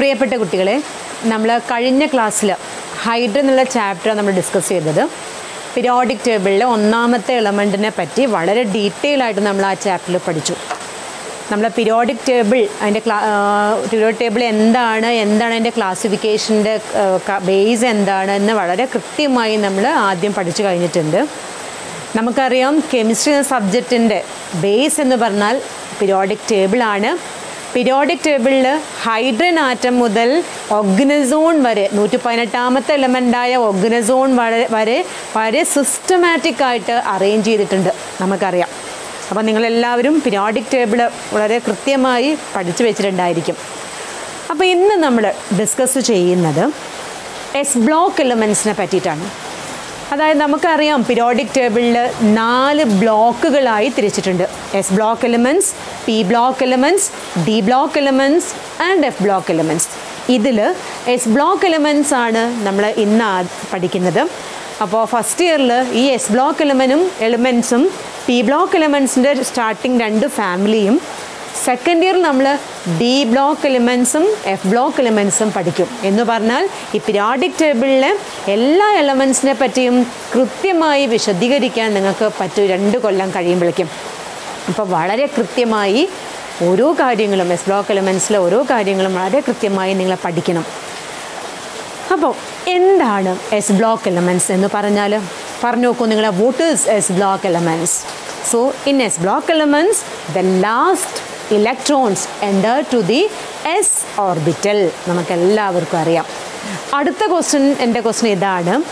പ്രിയപ്പെട്ട കുട്ടികളെ നമ്മൾ കഴിഞ്ഞ ക്ലാസ്സിൽ ഹൈഡ്ര എന്നുള്ള ചാപ്റ്റർ നമ്മൾ ഡിസ്കസ് ചെയ്തത്. പിരിയോഡിക് ടേബിളിലെ ഒന്നാമത്തെ എലമെന്റിനെ പറ്റി വളരെ ഡീറ്റെയിൽ ആയിട്ട് നമ്മൾ ആ ചാപ്റ്ററിൽ പഠിച്ചു. നമ്മൾ പിരിയോഡിക് ടേബിൾ അതിന്റെ ക്ലാ പിരിയോഡിക് ടേബിൾ എന്താണ് എന്താണ് അതിന്റെ ക്ലാസിഫിക്കേഷന്റെ ബേസ് എന്താണ് എന്ന് വളരെ കൃത്യമായി നമ്മൾ ആദ്യം പഠിച്ചു കഴിഞ്ഞിട്ടുണ്ട്. നമുക്കറിയാം കെമിസ്ട്രി എന്ന സബ്ജക്റ്റിന്റെ ബേസ് എന്ന് പറഞ്ഞാൽ പിരിയോഡിക് ടേബിളാണ് പിരിയോഡിക് ടേബിളിൽ ഹൈഡ്രൻ ആറ്റം മുതൽ ഒഗ്നസോൺ വരെ നൂറ്റി പതിനെട്ടാമത്തെ എലമെന്റായ ഒഗ്നസോൺ വരെ വരെ വളരെ സിസ്റ്റമാറ്റിക് ആയിട്ട് അറേഞ്ച് ചെയ്തിട്ടുണ്ട് നമുക്കറിയാം. അപ്പോൾ നിങ്ങളെല്ലാവരും പിരിയോഡിക് ടേബിൾ വളരെ കൃത്യമായി പഠിച്ചു വെച്ചിട്ടുണ്ടായിരിക്കും. അപ്പോൾ ഇന്ന് നമ്മൾ ഡിസ്കസ് ചെയ്യുന്നത് എസ് ബ്ലോക്ക് എലമെൻസിനെ പറ്റിയിട്ടാണ്. അതായത് നമുക്കറിയാം പിരിയോഡിക് ടേബിളിൽ നാല് ബ്ലോക്കുകളായി തിരിച്ചിട്ടുണ്ട്. S block elements P block elements D block elements and F block elements ഇതിൽ എസ് ബ്ലോക്ക് എലമെന്റ്സ് ആണ് നമ്മൾ ഇന്ന് പഠിക്കുന്നത്. അപ്പോൾ ഫസ്റ്റ് ഇയറിൽ ഈ എസ് ബ്ലോക്ക് എലമെന്റും എലിമെന്റ്സും പി ബ്ലോക്ക് എലമെന്റ്സിന്റെ സ്റ്റാർട്ടിങ് രണ്ട് ഫാമിലിയും സെക്കൻഡ് ഇയർ നമ്മൾ ഡി ബ്ലോക്ക് എലിമെൻസും എഫ് ബ്ലോക്ക് എലിമെൻസും പഠിക്കും. എന്ന് പറഞ്ഞാൽ ഈ പിരിയോഡിക് ടേബിളിലെ എല്ലാ എലമെൻസിനെ പറ്റിയും കൃത്യമായി വിശദീകരിക്കാൻ നിങ്ങൾക്ക് പറ്റും. രണ്ട് കൊല്ലം കഴിയുമ്പോഴേക്കും. അപ്പോൾ വളരെ കൃത്യമായി ഓരോ കാര്യങ്ങളും എസ് ബ്ലോക്ക് എലമെൻസിലെ ഓരോ കാര്യങ്ങളും വളരെ കൃത്യമായി നിങ്ങൾ പഠിക്കണം. അപ്പോൾ എന്താണ് എസ് ബ്ലോക്ക് എലമെൻസ് എന്ന് പറഞ്ഞാൽ പറഞ്ഞു നോക്കൂ നിങ്ങൾ what is S block elements so in S block elements the last electrons enter to the S orbital നമുക്കെല്ലാവർക്കും അറിയാം. അടുത്ത ക്വസ്റ്റ്യൻ എന്റെ ക്വസ്റ്റ്യൻ ഇതാണ്.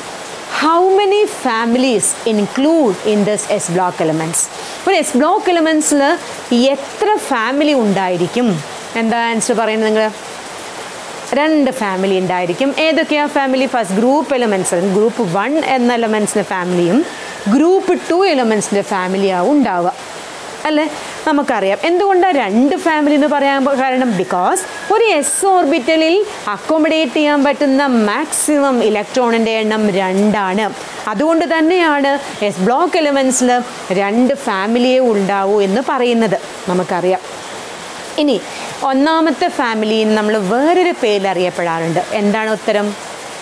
How many families include in this S block elements ഒരു എസ് ബ്ലോക്ക് എലമെന്റ്സിൽ എത്ര family ഉണ്ടായിരിക്കും? എന്താ ആൻസർ പറയുന്നത് നിങ്ങൾ രണ്ട് ഫാമിലി ഉണ്ടായിരിക്കും. ഏതൊക്കെയാണ് family first group elements group one എന്ന എലമെന്റ്സിന്റെ ഫാമിലിയും ഗ്രൂപ്പ് ടു എലമെന്റ്സിന്റെ ഫാമിലിയാവും ഉണ്ടാവുക. അല്ലേ? നമുക്കറിയാം. എന്തുകൊണ്ടാണ് രണ്ട് ഫാമിലി എന്ന് പറയാൻ കാരണം? ബിക്കോസ് ഒരു എസ് ഓർബിറ്റലിൽ അക്കോമഡേറ്റ് ചെയ്യാൻ പറ്റുന്ന മാക്സിമം ഇലക്ട്രോണിന്റെ എണ്ണം രണ്ടാണ്. അതുകൊണ്ട് തന്നെയാണ് എസ് ബ്ലോക്ക് എലമെൻസിൽ രണ്ട് ഫാമിലിയെ ഉണ്ടാവൂ എന്ന് പറയുന്നത്. നമുക്കറിയാം. ഇനി ഒന്നാമത്തെ ഫാമിലിയിൽ നമ്മൾ വേറൊരു പേരിൽ അറിയപ്പെടാറുണ്ട്. എന്താണ് ഉത്തരം?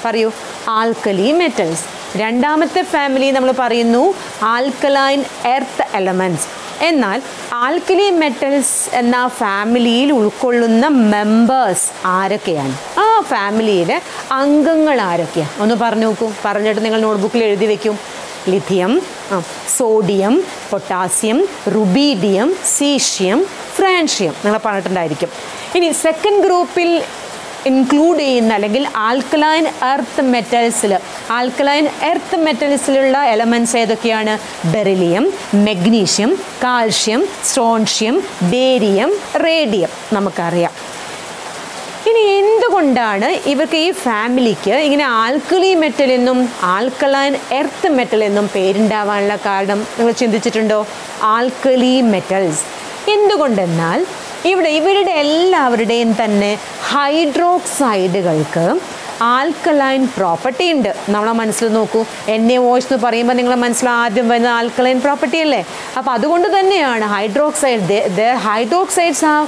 പറയൂ. ആൽക്കലി മെറ്റൽസ് രണ്ടാമത്തെ ഫാമിലി നമ്മൾ പറയുന്നു ആൽക്കലൈൻ എർത്ത് എലമെന്റ്സ് എന്നാൽ ആൽക്കലി മെറ്റൽസ് എന്ന ഫാമിലിയിൽ ഉൾക്കൊള്ളുന്ന മെമ്പേഴ്സ് ആരൊക്കെയാണ്? ആ ഫാമിലിയിലെ അംഗങ്ങൾ ആരൊക്കെയാണ് ഒന്ന് പറഞ്ഞു നോക്കൂ. പറഞ്ഞിട്ട് നിങ്ങൾ നോട്ട്ബുക്കിൽ എഴുതി വെക്കും. Lithium sodium potassium rubidium caesium francium. നിങ്ങൾ പറഞ്ഞിട്ടുണ്ടായിരിക്കും. ഇനി സെക്കൻഡ് ഗ്രൂപ്പിൽ ഇൻക്ലൂഡ് ചെയ്യുന്ന അല്ലെങ്കിൽ ആൽക്കലൈൻ എർത്ത് മെറ്റൽസിൽ ആൽക്കലൈൻ എർത്ത് മെറ്റൽസിലുള്ള എലമെന്റ്സ് ഏതൊക്കെയാണ്? Beryllium magnesium calcium strontium barium radium നമുക്കറിയാം. ഇനി എന്തുകൊണ്ടാണ് ഇവർക്ക് ഈ ഫാമിലിക്ക് ഇങ്ങനെ ആൽക്കലി മെറ്റൽ എന്നും ആൽക്കലൈൻ എർത്ത് മെറ്റൽ എന്നും പേരുണ്ടാവാനുള്ള കാരണം നിങ്ങൾ ചിന്തിച്ചിട്ടുണ്ടോ? ആൽക്കലി മെറ്റൽസ് എന്തുകൊണ്ടെന്നാൽ ഇവിടെ ഇവരുടെ എല്ലാവരുടെയും തന്നെ ഹൈഡ്രോക്സൈഡുകൾക്ക് ആൽക്കലൈൻ പ്രോപ്പർട്ടി ഉണ്ട്. നമ്മളെ മനസ്സിൽ നോക്കൂ. എൻ എ വോയിസ് എന്ന് പറയുമ്പോൾ നിങ്ങളെ മനസ്സിൽ ആദ്യം വരുന്നത് ആൽക്കലൈൻ പ്രോപ്പർട്ടി അല്ലേ? അപ്പോൾ അതുകൊണ്ട് തന്നെയാണ് hydroxide hydroxides are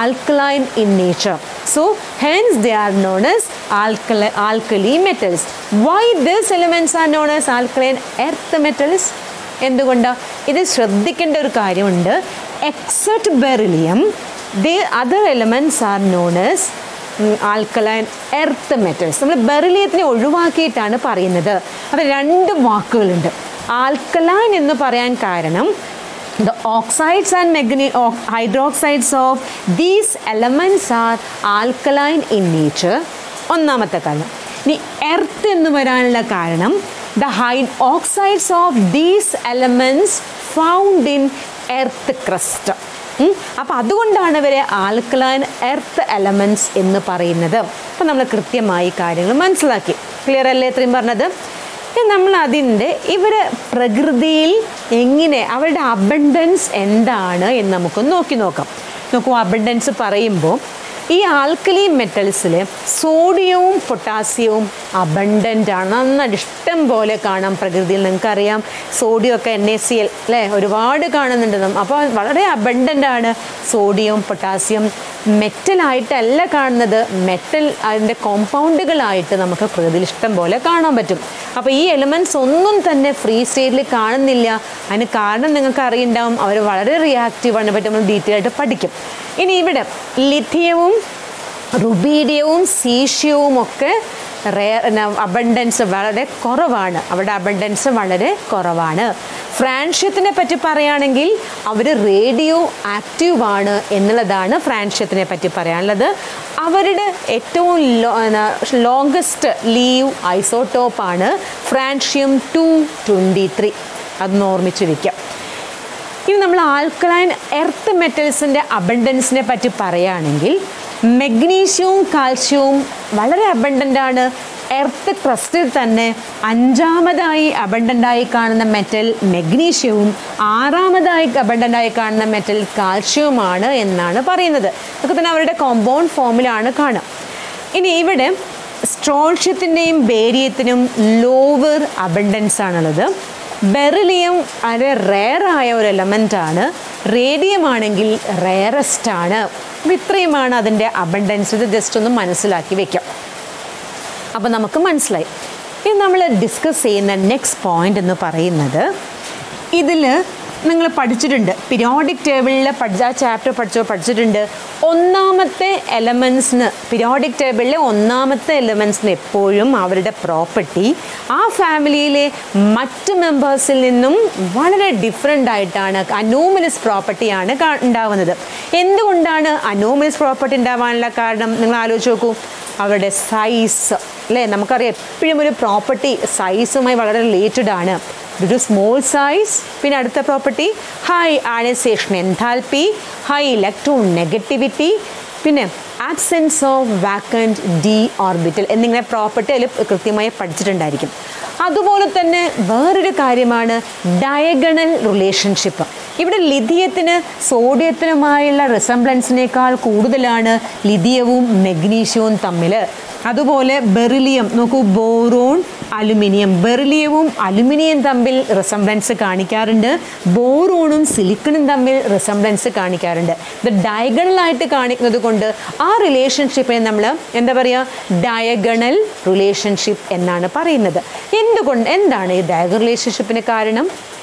alkaline in nature so hence they are known as alkali alkali metals why this elements are known as alkaline earth metals എന്തുകൊണ്ടാണ് ഇത് ശ്രദ്ധിക്കേണ്ട ഒരു കാര്യമുണ്ട്. Except beryllium the other elements are known as alkaline earth metals നമ്മൾ ബെറിലിയത്തിനെ ഒഴിവാക്കിയിട്ടാണ് പറയുന്നത്. അത് രണ്ട് വാക്കുകളുണ്ട്. ആൽക്കലൈൻ എന്ന് പറയാൻ കാരണം the oxides and മെഗ്നി hydroxides of these elements are alkaline in nature ഒന്നാമത്തെ കാരണം. ഇനി എർത്ത് എന്ന് വരാനുള്ള കാരണം the high oxides of these elements found in earth crust അപ്പോൾ അതുകൊണ്ടാണ് ഇവരെ ആൽക്കലൈൻ എർത്ത് എലമെന്റ്സ് എന്ന് പറയുന്നത്. അപ്പോൾ നമ്മൾ കൃത്യമായി കാര്യങ്ങൾ മനസ്സിലാക്കി. ക്ലിയർ അല്ലേ ഇത്രയും പറഞ്ഞത്? നമ്മൾ അതിന്റെ ഇവർ പ്രകൃതിയിൽ എങ്ങനെ അവരുടെ അബണ്ടൻസ് എന്താണ് എന്ന് നമുക്ക് നോക്കി നോക്കാം. നോക്കൂ അബണ്ടൻസ് പറയുമ്പോൾ ഈ ആൽക്കലി മെറ്റൽസിൽ സോഡിയവും പൊട്ടാസ്യവും അബണ്ടന്റ് ആണ്. നന്നായിട്ട് ഇഷ്ടം പോലെ കാണാം പ്രകൃതിയിൽ. നിങ്ങൾക്കറിയാം സോഡിയം ഒക്കെ എൻ എ സി എൽ അല്ലേ ഒരുപാട് കാണുന്നുണ്ട്. അപ്പോൾ വളരെ അബണ്ടന്റ് ആണ് സോഡിയം പൊട്ടാസ്യം മെറ്റലായിട്ടല്ല കാണുന്നത്. മെറ്റൽ അതിന്റെ കോമ്പൗണ്ടുകളായിട്ട് നമുക്ക് പ്രകൃതിയിൽ ഇഷ്ടം പോലെ കാണാൻ പറ്റും. അപ്പോൾ ഈ എലിമെന്റ്സ് ഒന്നും തന്നെ ഫ്രീ സ്റ്റേറ്റിൽ കാണുന്നില്ല. അതിന് കാരണം നിങ്ങൾക്ക് അറിയുണ്ടാവും. അവർ വളരെ റിയാക്റ്റീവാണ് പറ്റും നമ്മൾ ഡീറ്റെയിൽ ആയിട്ട് പഠിക്കും. ഇനി ഇവിടെ ലിഥിയവും റുബീഡിയവും സീഷ്യവും ഒക്കെ റെയർ അബണ്ടൻസ് വളരെ കുറവാണ്. അവിടെ അബണ്ടൻസ് വളരെ കുറവാണ്. ഫ്രാൻഷ്യത്തിനെ പറ്റി പറയുകയാണെങ്കിൽ അവർ റേഡിയോ ആക്റ്റീവ് ആണ് എന്നുള്ളതാണ് ഫ്രാൻഷ്യത്തിനെ പറ്റി പറയാനുള്ളത്. അവരുടെ ഏറ്റവും ലോങ്കസ്റ്റ് ലീവ് ഐസോട്ടോപ്പാണ് ഫ്രാൻഷ്യം ടു ട്വന്റി ത്രീ. അതൊന്ന് ഓർമ്മിച്ചിരിക്കാം ഇനി നമ്മൾ ആൽക്കലൈൻ എർത്ത് മെറ്റൽസിന്റെ അബണ്ടൻസിനെ പറ്റി പറയുകയാണെങ്കിൽ മെഗ്നീഷ്യവും കാൽഷ്യവും വളരെ അബണ്ടന്റ് ആണ്. എർത്ത് ക്രസ്റ്റിൽ തന്നെ അഞ്ചാമതായി അബണ്ടന്റായി കാണുന്ന മെറ്റൽ മെഗ്നീഷ്യവും ആറാമതായി അബണ്ടന്റായി കാണുന്ന മെറ്റൽ കാൽഷ്യവുമാണ് എന്നാണ് പറയുന്നത്. അതൊക്കെ തന്നെ അവരുടെ കോമ്പൗണ്ട് ഫോമിലാണ് കാണുക. ഇനി ഇവിടെ സ്ട്രോൾഷ്യത്തിന്റെയും ബേരിയത്തിനും ലോവർ അബണ്ടൻസ് ആണുള്ളത്. ബെറിലിയം വളരെ റെയറായ ഒരു എലമെന്റ് ആണ്. റേഡിയം ആണെങ്കിൽ റെയറസ്റ്റ് ആണ്. അപ്പോൾ ഇത്രയുമാണ് അതിന്റെ അബണ്ടൻസ് ഇത് ജസ്റ്റ് ഒന്ന് മനസ്സിലാക്കി വെക്കാം. അപ്പോൾ നമുക്ക് മനസ്സിലായി. ഇനി നമ്മൾ ഡിസ്കസ് ചെയ്യുന്ന നെക്സ്റ്റ് പോയിന്റ് എന്ന് പറയുന്നത് ഇതിൽ നിങ്ങൾ പഠിച്ചിട്ടുണ്ട്. പിരിയോഡിക് ടേബിളിൽ പഠിച്ച ആ ചാപ്റ്റർ പഠിച്ചോ പഠിച്ചിട്ടുണ്ട്. ഒന്നാമത്തെ എലമെൻസിന് പിരിയോഡിക് ടേബിളിലെ ഒന്നാമത്തെ എലമെൻസിന് എപ്പോഴും അവരുടെ പ്രോപ്പർട്ടി ആ ഫാമിലിയിലെ മറ്റ് മെമ്പേഴ്സിൽ നിന്നും വളരെ ഡിഫറെന്റ് ആയിട്ടാണ് അനോമിനസ് പ്രോപ്പർട്ടിയാണ് ഉണ്ടാവുന്നത്. എന്തുകൊണ്ടാണ് അനോമിനസ് പ്രോപ്പർട്ടി ഉണ്ടാവാനുള്ള കാരണം? നിങ്ങൾ ആലോചിച്ച് നോക്കൂ. അവരുടെ സൈസ് അല്ലേ? നമുക്കറിയാം എപ്പോഴും ഒരു പ്രോപ്പർട്ടി സൈസുമായി വളരെ റിലേറ്റഡ് ആണ്. ഒരു സ്മോൾ സൈസ് പിന്നെ അടുത്ത property high ionisation enthalpy high electron negativity പിന്നെ absence of vacant D orbital എന്നിങ്ങനെ പ്രോപ്പർട്ടി അതിൽ കൃത്യമായി പഠിച്ചിട്ടുണ്ടായിരിക്കും. അതുപോലെ തന്നെ വേറൊരു കാര്യമാണ് ഡയഗണൽ റിലേഷൻഷിപ്പ് ഇവിടെ ലിഥിയത്തിന് സോഡിയത്തിനുമായുള്ള റിസംബ്ലൻസിനേക്കാൾ കൂടുതലാണ് ലിഥിയവും മെഗ്നീഷ്യവും തമ്മിൽ അതുപോലെ ബെറിലിയം നോക്കൂ ബോറോൺ അലുമിനിയം ബെറിലിയവും അലുമിനിയം തമ്മിൽ റിസംബ്ലൻസ് കാണിക്കാറുണ്ട്. ബോറോണും സിലിക്കണും തമ്മിൽ റിസംബ്ലൻസ് കാണിക്കാറുണ്ട്. ഇത് ഡയഗണലായിട്ട് കാണിക്കുന്നത് കൊണ്ട് ആ റിലേഷൻഷിപ്പിനെ നമ്മൾ എന്താ പറയുക ഡയഗണൽ റിലേഷൻഷിപ്പ് എന്നാണ് പറയുന്നത്. എന്തുകൊണ്ട്? എന്താണ് ഈ ഡയഗണൽ റിലേഷൻഷിപ്പിന് കാരണം?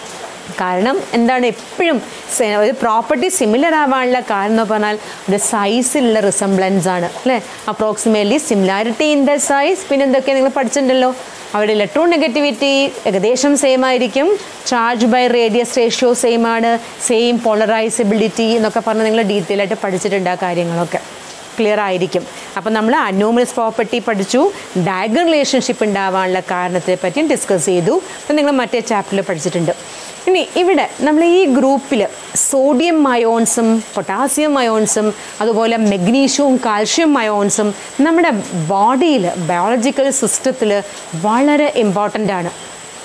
കാരണം എന്താണ് എപ്പോഴും ഒരു പ്രോപ്പർട്ടി സിമിലർ ആവാനുള്ള കാരണം എന്ന് പറഞ്ഞാൽ ഒരു സൈസിലുള്ള റിസംബ്ലൻസ് ആണ് അല്ലേ? Approximately similarity in the size പിന്നെ എന്തൊക്കെയാണ് നിങ്ങൾ പഠിച്ചിട്ടുണ്ടല്ലോ? അവിടെ ഇലക്ട്രോൺ നെഗറ്റിവിറ്റി ഏകദേശം സെയിം ആയിരിക്കും. Charge by radius ratio same ആണ്. സെയിം പോളറൈസബിലിറ്റി എന്നൊക്കെ പറഞ്ഞ് നിങ്ങൾ ഡീറ്റെയിൽ ആയിട്ട് പഠിച്ചിട്ടുണ്ട് ആ കാര്യങ്ങളൊക്കെ. ക്ലിയർ ആയിരിക്കും. അപ്പം നമ്മൾ അനോമലസ് പ്രോപ്പർട്ടി പഠിച്ചു. ഡയഗൺ റിലേഷൻഷിപ്പ് ഉണ്ടാവാനുള്ള കാരണത്തെ പറ്റിയും ഡിസ്കസ് ചെയ്തു. അപ്പം നിങ്ങൾ മറ്റേ ചാപ്റ്ററിൽ പഠിച്ചിട്ടുണ്ട്. ഇനി ഇവിടെ നമ്മൾ ഈ ഗ്രൂപ്പിൽ സോഡിയം മയോൺസും പൊട്ടാസ്യം മയോൺസും അതുപോലെ മെഗ്നീഷ്യവും കാൽഷ്യം മയോൺസും നമ്മുടെ ബോഡിയിൽ ബയോളജിക്കൽ സിസ്റ്റത്തിൽ വളരെ ഇമ്പോർട്ടന്റ് ആണ്.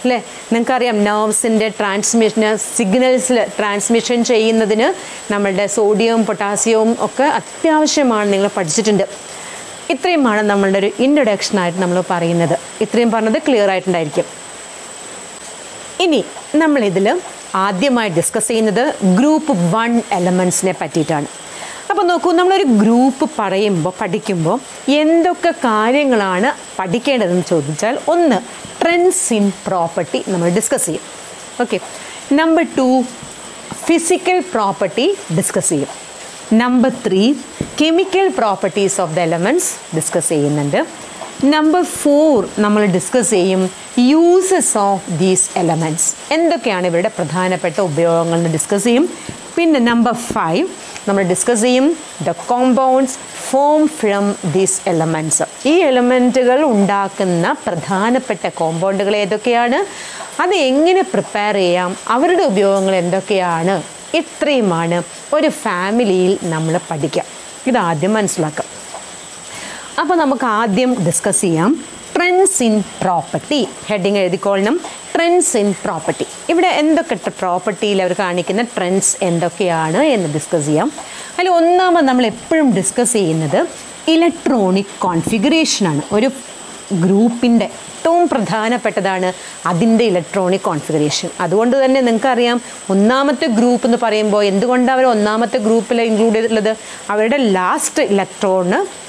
അല്ലേ? നിങ്ങൾക്കറിയാം നെർവ്സിന്റെ ട്രാൻസ്മിഷന് സിഗ്നൽസിൽ ട്രാൻസ്മിഷൻ ചെയ്യുന്നതിന് നമ്മളുടെ സോഡിയവും പൊട്ടാസ്യവും ഒക്കെ അത്യാവശ്യമാണ് നിങ്ങൾ പഠിച്ചിട്ടുണ്ട്. ഇത്രയുമാണ് നമ്മളുടെ ഒരു ഇൻട്രൊഡക്ഷനായിട്ട് നമ്മൾ പറയുന്നത്. ഇത്രയും പറഞ്ഞത് ക്ലിയർ ആയിട്ടുണ്ടായിരിക്കും. ഇനി നമ്മളിതിൽ ആദ്യമായി ഡിസ്കസ് ചെയ്യുന്നത് ഗ്രൂപ്പ് വൺ എലമെൻസിനെ പറ്റിയിട്ടാണ്. അപ്പോൾ നോക്കൂ നമ്മളൊരു ഗ്രൂപ്പ് പറയുമ്പോൾ പഠിക്കുമ്പോൾ എന്തൊക്കെ കാര്യങ്ങളാണ് പഠിക്കേണ്ടതെന്ന് ചോദിച്ചാൽ ഒന്ന് ട്രെൻഡ്സ് ഇൻ പ്രോപ്പർട്ടി നമ്മൾ ഡിസ്കസ് ചെയ്യും. Okay number two physical property discuss ചെയ്യും. Number three chemical properties of the elements discuss ചെയ്യുന്നുണ്ട്. നമ്പർ ഫോർ നമ്മൾ ഡിസ്കസ് ചെയ്യും യൂസസ് ഓഫ് ദീസ് എലമെന്റ്സ് എന്തൊക്കെയാണ് ഇവരുടെ പ്രധാനപ്പെട്ട ഉപയോഗങ്ങൾ എന്ന് ഡിസ്കസ് ചെയ്യും. പിന്നെ നമ്പർ ഫൈവ് നമ്മൾ ഡിസ്കസ് ചെയ്യും the compounds form from these elements ഈ എലമെന്റുകൾ ഉണ്ടാക്കുന്ന പ്രധാനപ്പെട്ട കോമ്പൗണ്ടുകൾ ഏതൊക്കെയാണ്? അത് എങ്ങനെ പ്രിപ്പയർ ചെയ്യാം? അവരുടെ ഉപയോഗങ്ങൾ എന്തൊക്കെയാണ്? ഇത്രയുമാണ് ഒരു ഫാമിലിയിൽ നമ്മൾ പഠിക്കുക. ഇതാദ്യം മനസ്സിലാക്കാം അപ്പോൾ നമുക്ക് ആദ്യം ഡിസ്കസ് ചെയ്യാം ട്രെൻഡ്സ് ഇൻ പ്രോപ്പർട്ടി ഹെഡിങ് എഴുതിക്കൊള്ളണം ട്രെൻഡ്സ് ഇൻ പ്രോപ്പർട്ടി ഇവിടെ എന്തൊക്കെ പ്രോപ്പർട്ടിയിൽ അവർ കാണിക്കുന്ന ട്രെൻഡ്സ് എന്തൊക്കെയാണ് എന്ന് ഡിസ്കസ് ചെയ്യാം. അതിൽ ഒന്നാമത് നമ്മൾ എപ്പോഴും ഡിസ്കസ് ചെയ്യുന്നത് ഇലക്ട്രോണിക് കോൺഫിഗറേഷനാണ് ഒരു ഗ്രൂപ്പിന്റെ ഏറ്റവും പ്രധാനപ്പെട്ടതാണ് അതിന്റെ ഇലക്ട്രോണിക് കോൺഫിഗറേഷൻ അതുകൊണ്ട് തന്നെ നിങ്ങൾക്കറിയാം ഒന്നാമത്തെ ഗ്രൂപ്പ് എന്ന് പറയുമ്പോൾ എന്തുകൊണ്ടാണ് അവർ ഒന്നാമത്തെ ഗ്രൂപ്പിൽ ഇൻക്ലൂഡ് ചെയ്തിട്ടുള്ളത്? അവരുടെ ലാസ്റ്റ് ഇലക്ട്രോണ്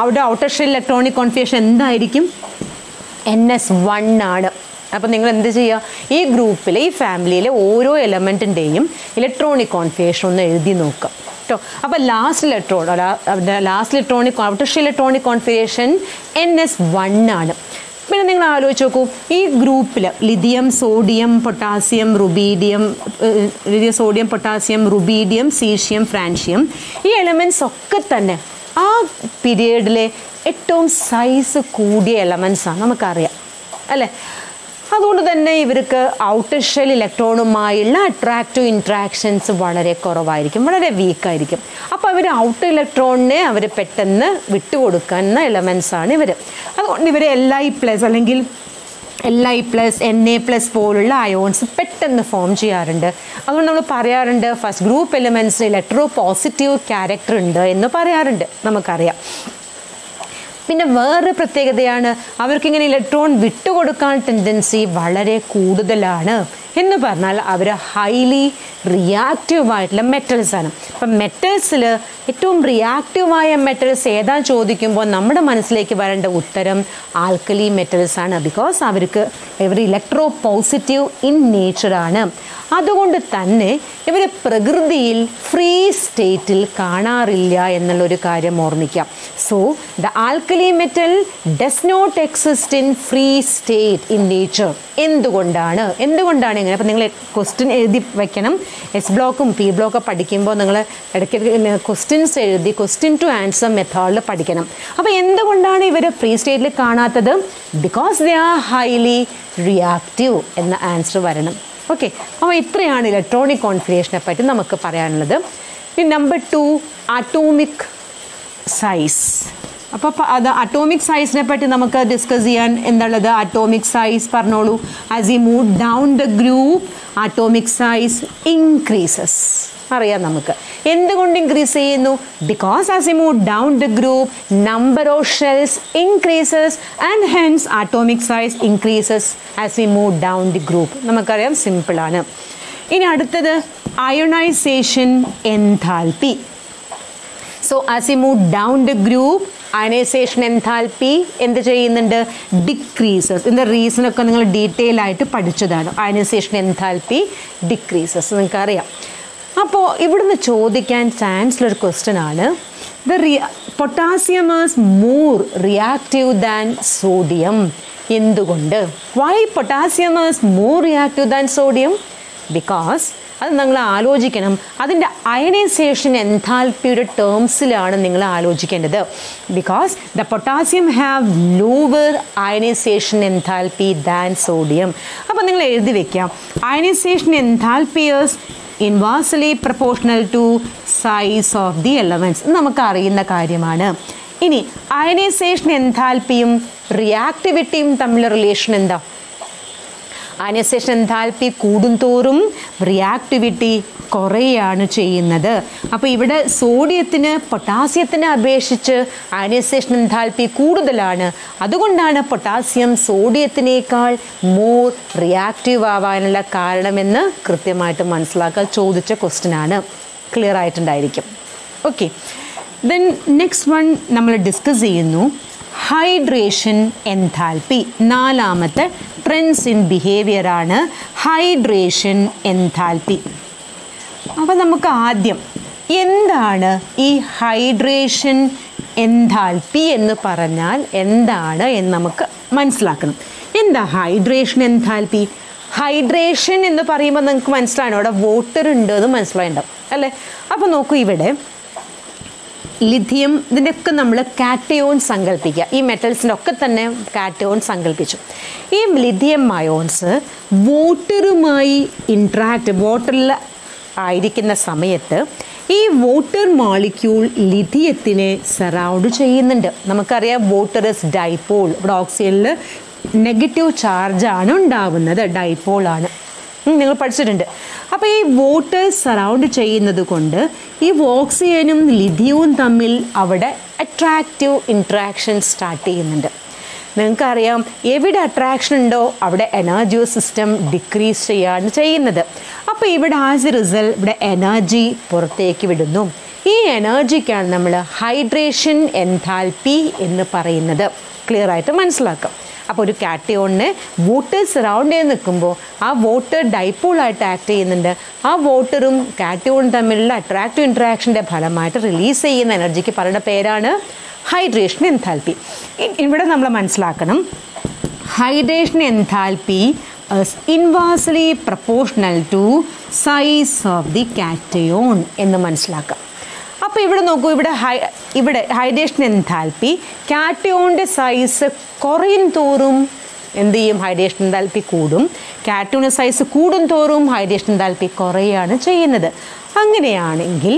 അവരുടെ ഔട്ടർ ഷെൽ ഇലക്ട്രോണിക് കോൺഫിഗറേഷൻ എന്തായിരിക്കും? എൻ എസ് വൺ ആണ്. അപ്പോൾ നിങ്ങൾ എന്ത് ചെയ്യുക ഈ ഗ്രൂപ്പിലെ ഈ ഫാമിലിയിലെ ഓരോ എലമെന്റിന്റെയും ഇലക്ട്രോണിക് കോൺഫിഗറേഷൻ ഒന്ന് എഴുതി നോക്കുക. കേട്ടോ അപ്പോൾ last electron last electronic outer electronic configuration N S one ആണ്. പിന്നെ നിങ്ങൾ ആലോചിച്ച് നോക്കൂ. ഈ ഗ്രൂപ്പിൽ lithium sodium potassium rubidium lithium sodium potassium rubidium caesium francium ഈ എലമെന്റ്സ് ഒക്കെ തന്നെ ആ പീരീഡിലെ ഏറ്റവും സൈസ് കൂടിയ എലമെൻസാണ് നമുക്കറിയാം. അല്ലേ? അതുകൊണ്ട് തന്നെ ഇവർക്ക് ഔട്ടർ ഷെൽ ഇലക്ട്രോണുമായുള്ള അട്രാക്റ്റീവ് ഇൻട്രാക്ഷൻസ് വളരെ കുറവായിരിക്കും വളരെ വീക്കായിരിക്കും അപ്പോൾ അവർ ഔട്ടർ ഇലക്ട്രോണിനെ അവർ പെട്ടെന്ന് വിട്ടുകൊടുക്കുന്ന എലമെൻസാണ് ഇവർ അതുകൊണ്ട് ഇവർ എല്ലാ ഈ പ്ലസ് അല്ലെങ്കിൽ L I plus N A plus പോലുള്ള അയോൺസ് പെട്ടെന്ന് ഫോം ചെയ്യാറുണ്ട്. അതുകൊണ്ട് നമ്മൾ പറയാറുണ്ട് first group elements electropositive character ഉണ്ട് എന്ന് പറയാറുണ്ട്. നമുക്കറിയാം. പിന്നെ വേറൊരു പ്രത്യേകതയാണ് അവർക്കിങ്ങനെ ഇലക്ട്രോൺ വിട്ടുകൊടുക്കാൻ ടെൻഡൻസി വളരെ കൂടുതലാണ്. എന്ന് പറഞ്ഞാൽ അവർ ഹൈലി റിയാക്റ്റീവായിട്ടുള്ള മെറ്റൽസ് ആണ്. അപ്പം മെറ്റൽസിൽ ഏറ്റവും റിയാക്റ്റീവായ മെറ്റൽസ് ഏതാ ചോദിക്കുമ്പോൾ നമ്മുടെ മനസ്സിലേക്ക് വരേണ്ട ഉത്തരം ആൽക്കലി മെറ്റൽസ് ആണ്. ബിക്കോസ് അവർക്ക് എവർ ഇലക്ട്രോ പോസിറ്റീവ് ഇൻ നേച്ചറാണ് അതുകൊണ്ട് തന്നെ ഇവർ പ്രകൃതിയിൽ ഫ്രീ സ്റ്റേറ്റിൽ കാണാറില്ല എന്നുള്ളൊരു കാര്യം ഓർമ്മിക്കാം. So the alkali metal does not exist in free state in nature എന്തുകൊണ്ടാണ്? എന്തുകൊണ്ടാണ് ഇങ്ങനെ? അപ്പോൾ നിങ്ങൾ ക്വസ്റ്റ്യൻ എഴുതി വയ്ക്കണം എസ് ബ്ലോക്കും പി ബ്ലോക്കും പഠിക്കുമ്പോൾ നിങ്ങൾ ഇടയ്ക്ക് ക്വസ്റ്റ്യൻസ് എഴുതി ക്വസ്റ്റ്യൻ ടു ആൻസർ മെത്തേഡിൽ പഠിക്കണം. അപ്പോൾ എന്തുകൊണ്ടാണ് ഇവർ ഫ്രീ സ്റ്റേറ്റിൽ കാണാത്തത്? Because they are highly reactive എന്ന ആൻസർ വരണം. ഓക്കെ അപ്പോൾ ഇത്രയാണ് ഇലക്ട്രോണിക് കോൺഫിഗറേഷനെ പറ്റി നമുക്ക് പറയാനുള്ളത്. ഇനി നമ്പർ ടു അറ്റോമിക് സൈസ് അപ്പോൾ അത് അറ്റോമിക് സൈസിനെ പറ്റി നമുക്ക് ഡിസ്കസ് ചെയ്യാൻ എന്താണുള്ളത്? അറ്റോമിക് സൈസ് പറഞ്ഞോളൂ. As we move down the group atomic size increases അറിയാം നമുക്ക്. എന്തുകൊണ്ട് ഇൻക്രീസ് ചെയ്യുന്നു? Because as you move down the group number of shells increases and hence atomic size increases as we move down the group നമുക്കറിയാം സിമ്പിളാണ് ഇനി അടുത്തത് ionisation enthalpy so as you move down the group ionisation enthalpy എന്ത് ചെയ്യുന്നുണ്ട്? Decreases ഇതിന്റെ റീസണൊക്കെ നിങ്ങൾ detail ആയിട്ട് പഠിച്ചതാണ്. അയനൈസേഷൻ എൻതാൽപ്പി ഡിക്രീസസ് നിങ്ങൾക്കറിയാം. അപ്പോൾ ഇവിടുന്ന് ചോദിക്കാൻ ചാൻസുള്ള ഒരു ക്വസ്റ്റ്യൻ ആണ് the Riya potassium is more reactive than sodium എന്തുകൊണ്ട്? Why potassium is more reactive than sodium because അത് നിങ്ങൾ ആലോചിക്കണം അതിന്റെ അയനൈസേഷൻ എൻതാൽപ്പിയുടെ ടേംസിലാണ് നിങ്ങൾ ആലോചിക്കേണ്ടത്. Because the potassium have lower ionisation enthalpy than sodium അപ്പോൾ നിങ്ങൾ എഴുതി വെക്കാം. Ionisation enthalpies inversely proportional to size of the elements നമുക്കറിയുന്ന കാര്യമാണ്. ഇനി അയനൈസേഷൻ എൻതാൽപ്പിയും റിയാക്ടിവിറ്റിയും തമ്മിലുള്ള റിലേഷൻ എന്താ? അയനൈസേഷൻ എൻതാൽപ്പി കൂടുന്തോറും റിയാക്ടിവിറ്റി കുറയാണ് ചെയ്യുന്നത്. അപ്പോൾ ഇവിടെ സോഡിയത്തിന് പൊട്ടാസ്യത്തിനെ അപേക്ഷിച്ച് അയനൈസേഷൻ എൻതാൽപ്പി കൂടുതലാണ്. അതുകൊണ്ടാണ് പൊട്ടാസ്യം സോഡിയത്തിനേക്കാൾ മോർ റിയാക്റ്റീവ് ആവാനുള്ള കാരണമെന്ന് കൃത്യമായിട്ട് മനസ്സിലാക്കാൻ ചോദിച്ച ക്വസ്റ്റ്യൻ ആണ്. ക്ലിയർ ആയിട്ടുണ്ടായിരിക്കും. ഓക്കെ ദെൻ നെക്സ്റ്റ് വൺ നമ്മൾ ഡിസ്കസ് ചെയ്യുന്നു. ഹൈഡ്രേഷൻ എൻതാൽപ്പി നാലാമത്തെ ട്രെൻഡ്സ് ഇൻ ബിഹേവിയർ ആണ് ഹൈഡ്രേഷൻ എൻതാൽപ്പി അപ്പോൾ നമുക്ക് ആദ്യം എന്താണ് ഈ ഹൈഡ്രേഷൻ എൻതാൽപ്പി എന്ന് പറഞ്ഞാൽ എന്താണ് എന്ന് നമുക്ക് മനസ്സിലാക്കണം. എന്താ ഹൈഡ്രേഷൻ എൻതാൽപ്പി ഹൈഡ്രേഷൻ എന്ന് പറയുമ്പോൾ നിങ്ങൾക്ക് മനസ്സിലാണോ അവിടെ വാട്ടർ ഉണ്ട് എന്ന് മനസ്സിലായിട്ടുണ്ടാവും അല്ലേ? അപ്പോൾ നോക്കൂ ഇവിടെ ലിഥിയം ഇതിന്റെയൊക്കെ നമ്മൾ കാറ്റയോൺ സങ്കല്പിക്കുക. ഈ മെറ്റൽസിന്റെ ഒക്കെ തന്നെ കാറ്റയോൺ സങ്കല്പിച്ചു. ഈ ലിഥിയം അയോൺസ് വോട്ടറുമായി ഇൻട്രാക്ട് വോട്ടറിൽ ആയിരിക്കുന്ന സമയത്ത് ഈ വോട്ടർ മോളിക്യൂൾ ലിഥിയത്തിനെ സറൗണ്ട് ചെയ്യുന്നുണ്ട്. നമുക്കറിയാം വോട്ടർ ഇസ് ഡൈപോൾ ഇവിടെ ഓക്സിജനിൽ നെഗറ്റീവ് ചാർജാണ് ഉണ്ടാവുന്നത്. ഡൈപോളാണ് നിങ്ങൾ പഠിച്ചിട്ടുണ്ട്. അപ്പോൾ ഈ വോട്ടേഴ്സ് സറൗണ്ട് ചെയ്യുന്നത് കൊണ്ട് ഈ വോക്സിയനും ലിഥിയവും തമ്മിൽ അവിടെ അട്രാക്റ്റീവ് ഇൻട്രാക്ഷൻ സ്റ്റാർട്ട് ചെയ്യുന്നുണ്ട്. നിങ്ങൾക്കറിയാം എവിടെ അട്രാക്ഷൻ ഉണ്ടോ അവിടെ എനർജി സിസ്റ്റം ഡിക്രീസ് ചെയ്യാണ് ചെയ്യുന്നത്. അപ്പോൾ ഇവിടെ ആസ് എ റിസൾട്ട് ഇവിടെ എനർജി പുറത്തേക്ക് വിടുന്നു. ഈ എനർജിക്കാണ് നമ്മൾ ഹൈഡ്രേഷൻ എൻതാൽപ്പി എന്ന് പറയുന്നത്. ക്ലിയർ ആയിട്ട് മനസ്സിലാക്കാം. അപ്പോൾ ഒരു കാറ്റയോണിന് വോട്ടേഴ്സ് സറൗണ്ട് ചെയ്ത് നിൽക്കുമ്പോൾ ആ വോട്ടർ ഡൈപ്പോളായിട്ട് ആക്ട് ചെയ്യുന്നുണ്ട്. ആ വോട്ടറും കാറ്റയോണും തമ്മിലുള്ള അട്രാക്റ്റീവ് ഇൻട്രാക്ഷന്റെ ഫലമായിട്ട് റിലീസ് ചെയ്യുന്ന എനർജിക്ക് പറയുന്ന പേരാണ് ഹൈഡ്രേഷൻ എൻതാൽപ്പി ഇവിടെ നമ്മൾ മനസ്സിലാക്കണം. Hydration enthalpy inversely proportional to size of the cation എന്ന് മനസ്സിലാക്കാം. അപ്പോൾ ഇവിടെ നോക്കൂ ഇവിടെ ഹൈ ഇവിടെ ഹൈഡ്രേഷൻ എൻതാൽപ്പി കാറ്റയോണിന്റെ സൈസ് കുറയും തോറും എന്ത് ചെയ്യും? ഹൈഡ്രേഷൻ എൻതാൽപ്പി കൂടും. കാറ്റയോണിന്റെ സൈസ് കൂടും തോറും ഹൈഡ്രേഷൻ എൻതാൽപ്പി കുറയുകയാണ് ചെയ്യുന്നത്. അങ്ങനെയാണെങ്കിൽ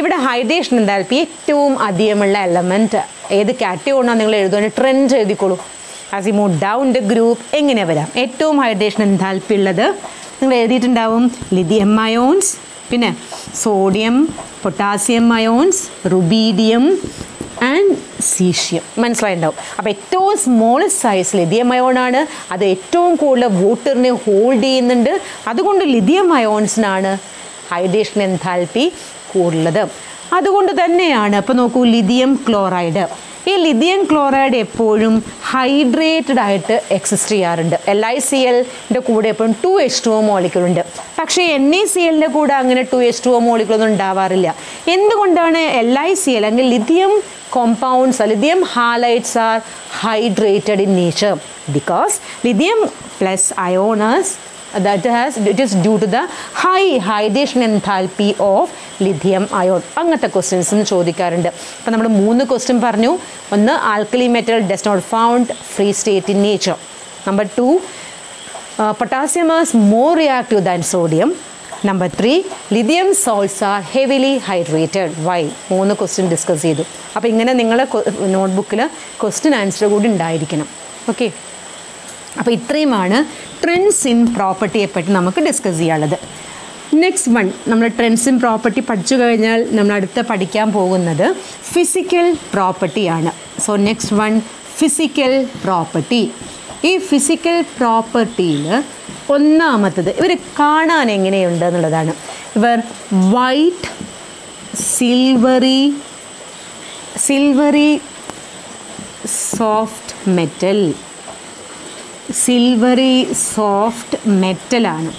ഇവിടെ ഹൈഡ്രേഷൻ എൻതാൽപ്പി ഏറ്റവും അധികമുള്ള എലമെന്റ് ഏത് കാറ്റയോണാണ് നിങ്ങൾ എഴുതുന്നത് trend എഴുതിക്കോളൂ. As you move down the group എങ്ങനെ വരാം? ഏറ്റവും ഹൈഡ്രേഷൻ എന്താൽപ്പി ഉള്ളത് നിങ്ങൾ എഴുതിയിട്ടുണ്ടാവും. ലിഥിയം അയോൺസ് പിന്നെ sodium potassium ions rubidium and caesium മനസ്സിലായിട്ടുണ്ടാവും അപ്പോൾ ഏറ്റവും സ്മോളസ്റ്റ് സൈസ് ലിഥിയം അയോണാണ് അത് ഏറ്റവും കൂടുതൽ വോട്ടറിനെ ഹോൾഡ് ചെയ്യുന്നുണ്ട്. അതുകൊണ്ട് ലിഥിയം അയോൺസിനാണ് ഹൈഡ്രേഷൻ എൻതാൽപ്പി കൂടുതലത്. അതുകൊണ്ട് തന്നെയാണ് ഇപ്പോൾ നോക്കൂ ലിഥിയം ക്ലോറൈഡ് ഈ ലിഥിയം ക്ലോറൈഡ് എപ്പോഴും ഹൈഡ്രേറ്റഡ് ആയിട്ട് എക്സിസ്റ്റ് ചെയ്യാറുണ്ട്. എൽ ഐ സി എല്ലിന്റെ കൂടെ എപ്പോഴും ടു എച്ച് ടു ഒ മോളിക്കുളുണ്ട് പക്ഷേ എൻ ഐ സി എല്ലിന്റെ കൂടെ അങ്ങനെ ടു എച്ച് ടു ഒ മോളിക്കുളൊന്നും ഉണ്ടാവാറില്ല. എന്തുകൊണ്ടാണ് എൽ ഐ സി എൽ അല്ലെങ്കിൽ lithium compounds lithium halides are hydrated in nature? Because lithium plus ions that has it is due to the high hydration enthalpy of lithium ion അങ്ങനത്തെ questions എന്ന് ചോദിക്കാറുണ്ട്. അപ്പോൾ നമ്മൾ മൂന്ന് ക്വസ്റ്റ്യൻ പറഞ്ഞു. ഒന്ന് alkali metal does not found free state in nature number two potassium as more reactive than sodium number three lithium salts are heavily hydrated why മൂന്ന് question discuss ചെയ്തു. അപ്പോൾ ഇങ്ങനെ നിങ്ങളുടെ നോട്ട്ബുക്കിൽ ക്വസ്റ്റ്യൻ ആൻസർ കൂടി ഉണ്ടായിരിക്കണം. ഓക്കെ അപ്പോൾ ഇത്രയുമാണ് ട്രെൻഡ്സ് ഇൻ പ്രോപ്പർട്ടിയെ പറ്റി നമുക്ക് ഡിസ്കസ് ചെയ്യാനുള്ളത്. നെക്സ്റ്റ് വൺ നമ്മൾ ട്രെൻഡ്സും പ്രോപ്പർട്ടി പഠിച്ചു കഴിഞ്ഞാൽ നമ്മൾ അടുത്ത് പഠിക്കാൻ പോകുന്നത് ഫിസിക്കൽ പ്രോപ്പർട്ടിയാണ് so next one physical property ഈ ഫിസിക്കൽ പ്രോപ്പർട്ടിയിൽ ഒന്നാമത്തത് ഇവർ കാണാൻ എങ്ങനെയുണ്ട് എന്നുള്ളതാണ്. ഇവർ white silvery silvery soft metal silvery soft മെറ്റലാണ്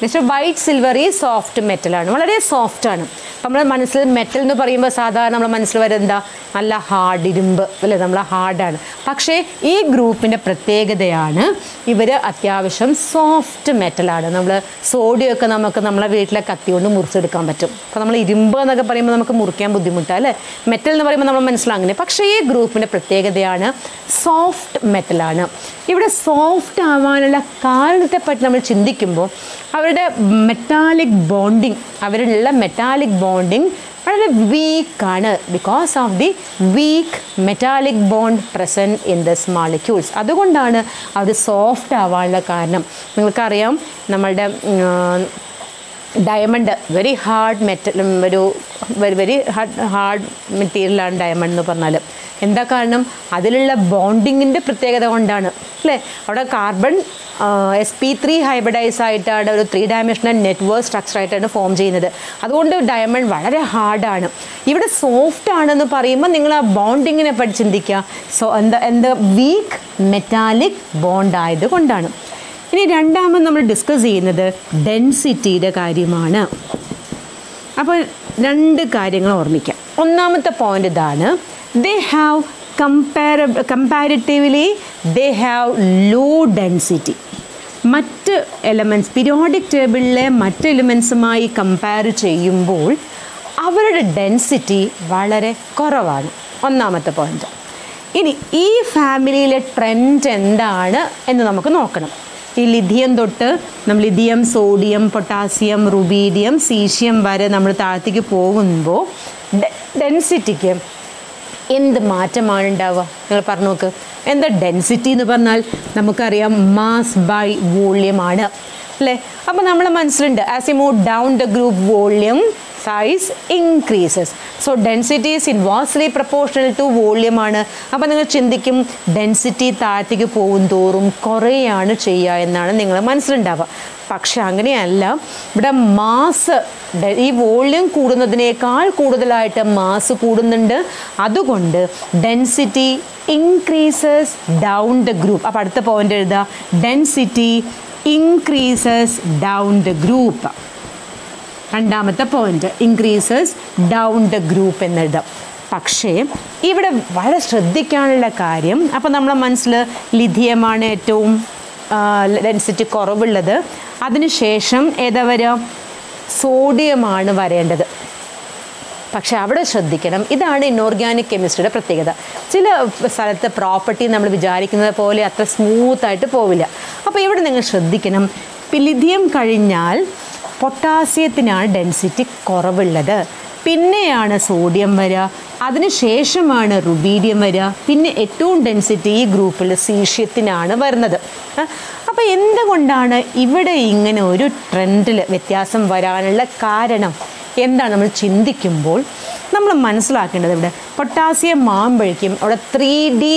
just white silver ഈ സോഫ്റ്റ് മെറ്റലാണ് വളരെ സോഫ്റ്റാണ് നമ്മുടെ മനസ്സിൽ മെറ്റൽ എന്ന് പറയുമ്പോൾ സാധാരണ നമ്മുടെ മനസ്സിൽ വരുന്നത് എന്താ? നല്ല ഹാർഡ് ഇരുമ്പ് അല്ലേ? നമ്മൾ ഹാർഡാണ് പക്ഷേ ഈ ഗ്രൂപ്പിന്റെ പ്രത്യേകതയാണ് ഇവർ അത്യാവശ്യം സോഫ്റ്റ് മെറ്റലാണ് നമ്മൾ സോഡിയൊക്കെ നമുക്ക് നമ്മളെ വീട്ടിലെ കത്തി കൊണ്ട് മുറിച്ചെടുക്കാൻ പറ്റും. അപ്പോൾ നമ്മൾ ഇരുമ്പ് എന്നൊക്കെ പറയുമ്പോൾ നമുക്ക് മുറിക്കാൻ ബുദ്ധിമുട്ടാണ് അല്ലേ? മെറ്റൽ എന്ന് പറയുമ്പോൾ നമ്മൾ മനസ്സിലാങ്ങനെ പക്ഷേ ഈ ഗ്രൂപ്പിന്റെ പ്രത്യേകതയാണ് സോഫ്റ്റ് മെറ്റലാണ് ഇവിടെ സോഫ്റ്റ് ആവാനുള്ള കാരണത്തെപ്പറ്റി നമ്മൾ ചിന്തിക്കുമ്പോൾ അവരുടെ മെറ്റാലിക് ബോണ്ടിങ് അവരിലുള്ള മെറ്റാലിക് ബോണ്ടിങ് വളരെ വീക്കാണ് because of the weak metallic bond present in those molecules അതുകൊണ്ടാണ് അത് സോഫ്റ്റ് ആവാനുള്ള കാരണം. നിങ്ങൾക്കറിയാം നമ്മളുടെ ഡയമണ്ട് വെരി ഹാർഡ് മെറ്റൽ ഒരു വെരി ഹാർഡ് ഹാർഡ് മെറ്റീരിയലാണ് ഡയമണ്ട് എന്ന് പറഞ്ഞാൽ എന്താ കാരണം? അതിലുള്ള ബോണ്ടിങ്ങിന്റെ പ്രത്യേകത കൊണ്ടാണ്. അല്ലേ? അവിടെ carbon S P three hybridise ആയിട്ടാണ് ഒരു ത്രീ ഡയമെൻഷണൽ നെറ്റ്വർക്ക് സ്ട്രക്ചർ ആയിട്ടാണ് ഫോം ചെയ്യുന്നത്. അതുകൊണ്ട് ഡയമണ്ട് വളരെ ഹാർഡാണ് ഇവിടെ സോഫ്റ്റ് ആണെന്ന് പറയുമ്പോൾ നിങ്ങൾ ആ ബോണ്ടിങ്ങിനെ പറ്റി ചിന്തിക്കുക. സോ എന്താ എന്താ വീക്ക് മെറ്റാലിക് ബോണ്ട് ആയതുകൊണ്ടാണ് ഇനി രണ്ടാമത് നമ്മൾ ഡിസ്കസ് ചെയ്യുന്നത് ഡെൻസിറ്റിയുടെ കാര്യമാണ്. അപ്പോൾ രണ്ട് കാര്യങ്ങൾ ഓർമ്മിക്കാം. ഒന്നാമത്തെ പോയിന്റ് ഇതാണ്. They have കമ്പാര comparatively they have low density മറ്റ് എലമെന്റ്സ് പിരിയോഡിക് ടേബിളിലെ മറ്റ് എലിമെൻസുമായി കമ്പയർ ചെയ്യുമ്പോൾ അവരുടെ ഡെൻസിറ്റി വളരെ കുറവാണ്. ഒന്നാമത്തെ പോയിന്റ് ഇനി ഈ ഫാമിലിയിലെ ട്രെൻഡ് എന്താണ് എന്ന് നമുക്ക് നോക്കണം. ഈ ലിഥിയം തൊട്ട് നമ്മൾ lithium sodium potassium rubidium caesium വരെ നമ്മൾ താഴത്തേക്ക് പോകുമ്പോൾ ഡെൻസിറ്റിക്ക് എന്ത് മാറ്റമാണ് ഉണ്ടാവുക? നിങ്ങൾ പറഞ്ഞു നോക്ക്. എന്താ ഡെൻസിറ്റി എന്ന് പറഞ്ഞാൽ? നമുക്കറിയാം മാസ് ബൈ വോള്യമാണ് അല്ലേ? അപ്പോൾ നമ്മൾ മനസ്സിലുണ്ട്. As we move down the group volume size increases so density is inversely proportional to volume ആണ്. അപ്പോൾ നിങ്ങൾ ചിന്തിക്കും ഡെൻസിറ്റി താഴത്തേക്ക് പോകും തോറും കുറേയാണ് ചെയ്യുക എന്നാണ് നിങ്ങൾ മനസ്സിലുണ്ടാവുക. പക്ഷെ അങ്ങനെയല്ല. ഇവിടെ മാസ് ഈ വോള്യം കൂടുന്നതിനേക്കാൾ കൂടുതലായിട്ട് മാസ് കൂടുന്നുണ്ട്. അതുകൊണ്ട് density increases down the group അപ്പോൾ അടുത്ത പോയിന്റ് എഴുതുക. Density increases down the group രണ്ടാമത്തെ point increases down the group എന്നെഴുതാം പക്ഷേ ഇവിടെ വളരെ ശ്രദ്ധിക്കാനുള്ള കാര്യം അപ്പോൾ നമ്മളെ മനസ്സിൽ ലിഥിയമാണ് ഏറ്റവും ഡെൻസിറ്റി കുറവുള്ളത്. അതിനുശേഷം ഏതാ വരിക? സോഡിയമാണ് വരേണ്ടത്. പക്ഷെ അവിടെ ശ്രദ്ധിക്കണം. ഇതാണ് ഇനോർഗാനിക് കെമിസ്ട്രിയുടെ പ്രത്യേകത. ചില സ്ഥലത്തെ പ്രോപ്പർട്ടി നമ്മൾ വിചാരിക്കുന്നത് പോലെ അത്ര സ്മൂത്തായിട്ട് പോവില്ല. അപ്പോൾ ഇവിടെ നിങ്ങൾ ശ്രദ്ധിക്കണം. ലിഥിയം കഴിഞ്ഞാൽ പൊട്ടാസ്യത്തിനാണ് ഡെൻസിറ്റി കുറവുള്ളത്. പിന്നെയാണ് സോഡിയം വരിക. അതിനുശേഷമാണ് റുബീഡിയം വരിക. പിന്നെ ഏറ്റവും ഡെൻസിറ്റി ഈ ഗ്രൂപ്പിൽ സീഷ്യത്തിനാണ് വരുന്നത്. അപ്പോൾ എന്തുകൊണ്ടാണ് ഇവിടെ ഇങ്ങനെ ഒരു ട്രെൻഡിൽ വ്യത്യാസം വരാനുള്ള കാരണം? എന്താണ് നമ്മൾ ചിന്തിക്കുമ്പോൾ? നമ്മൾ മനസ്സിലാക്കേണ്ടത് ഇവിടെ പൊട്ടാസ്യം മാമ്പഴിക്കും അവിടെ three D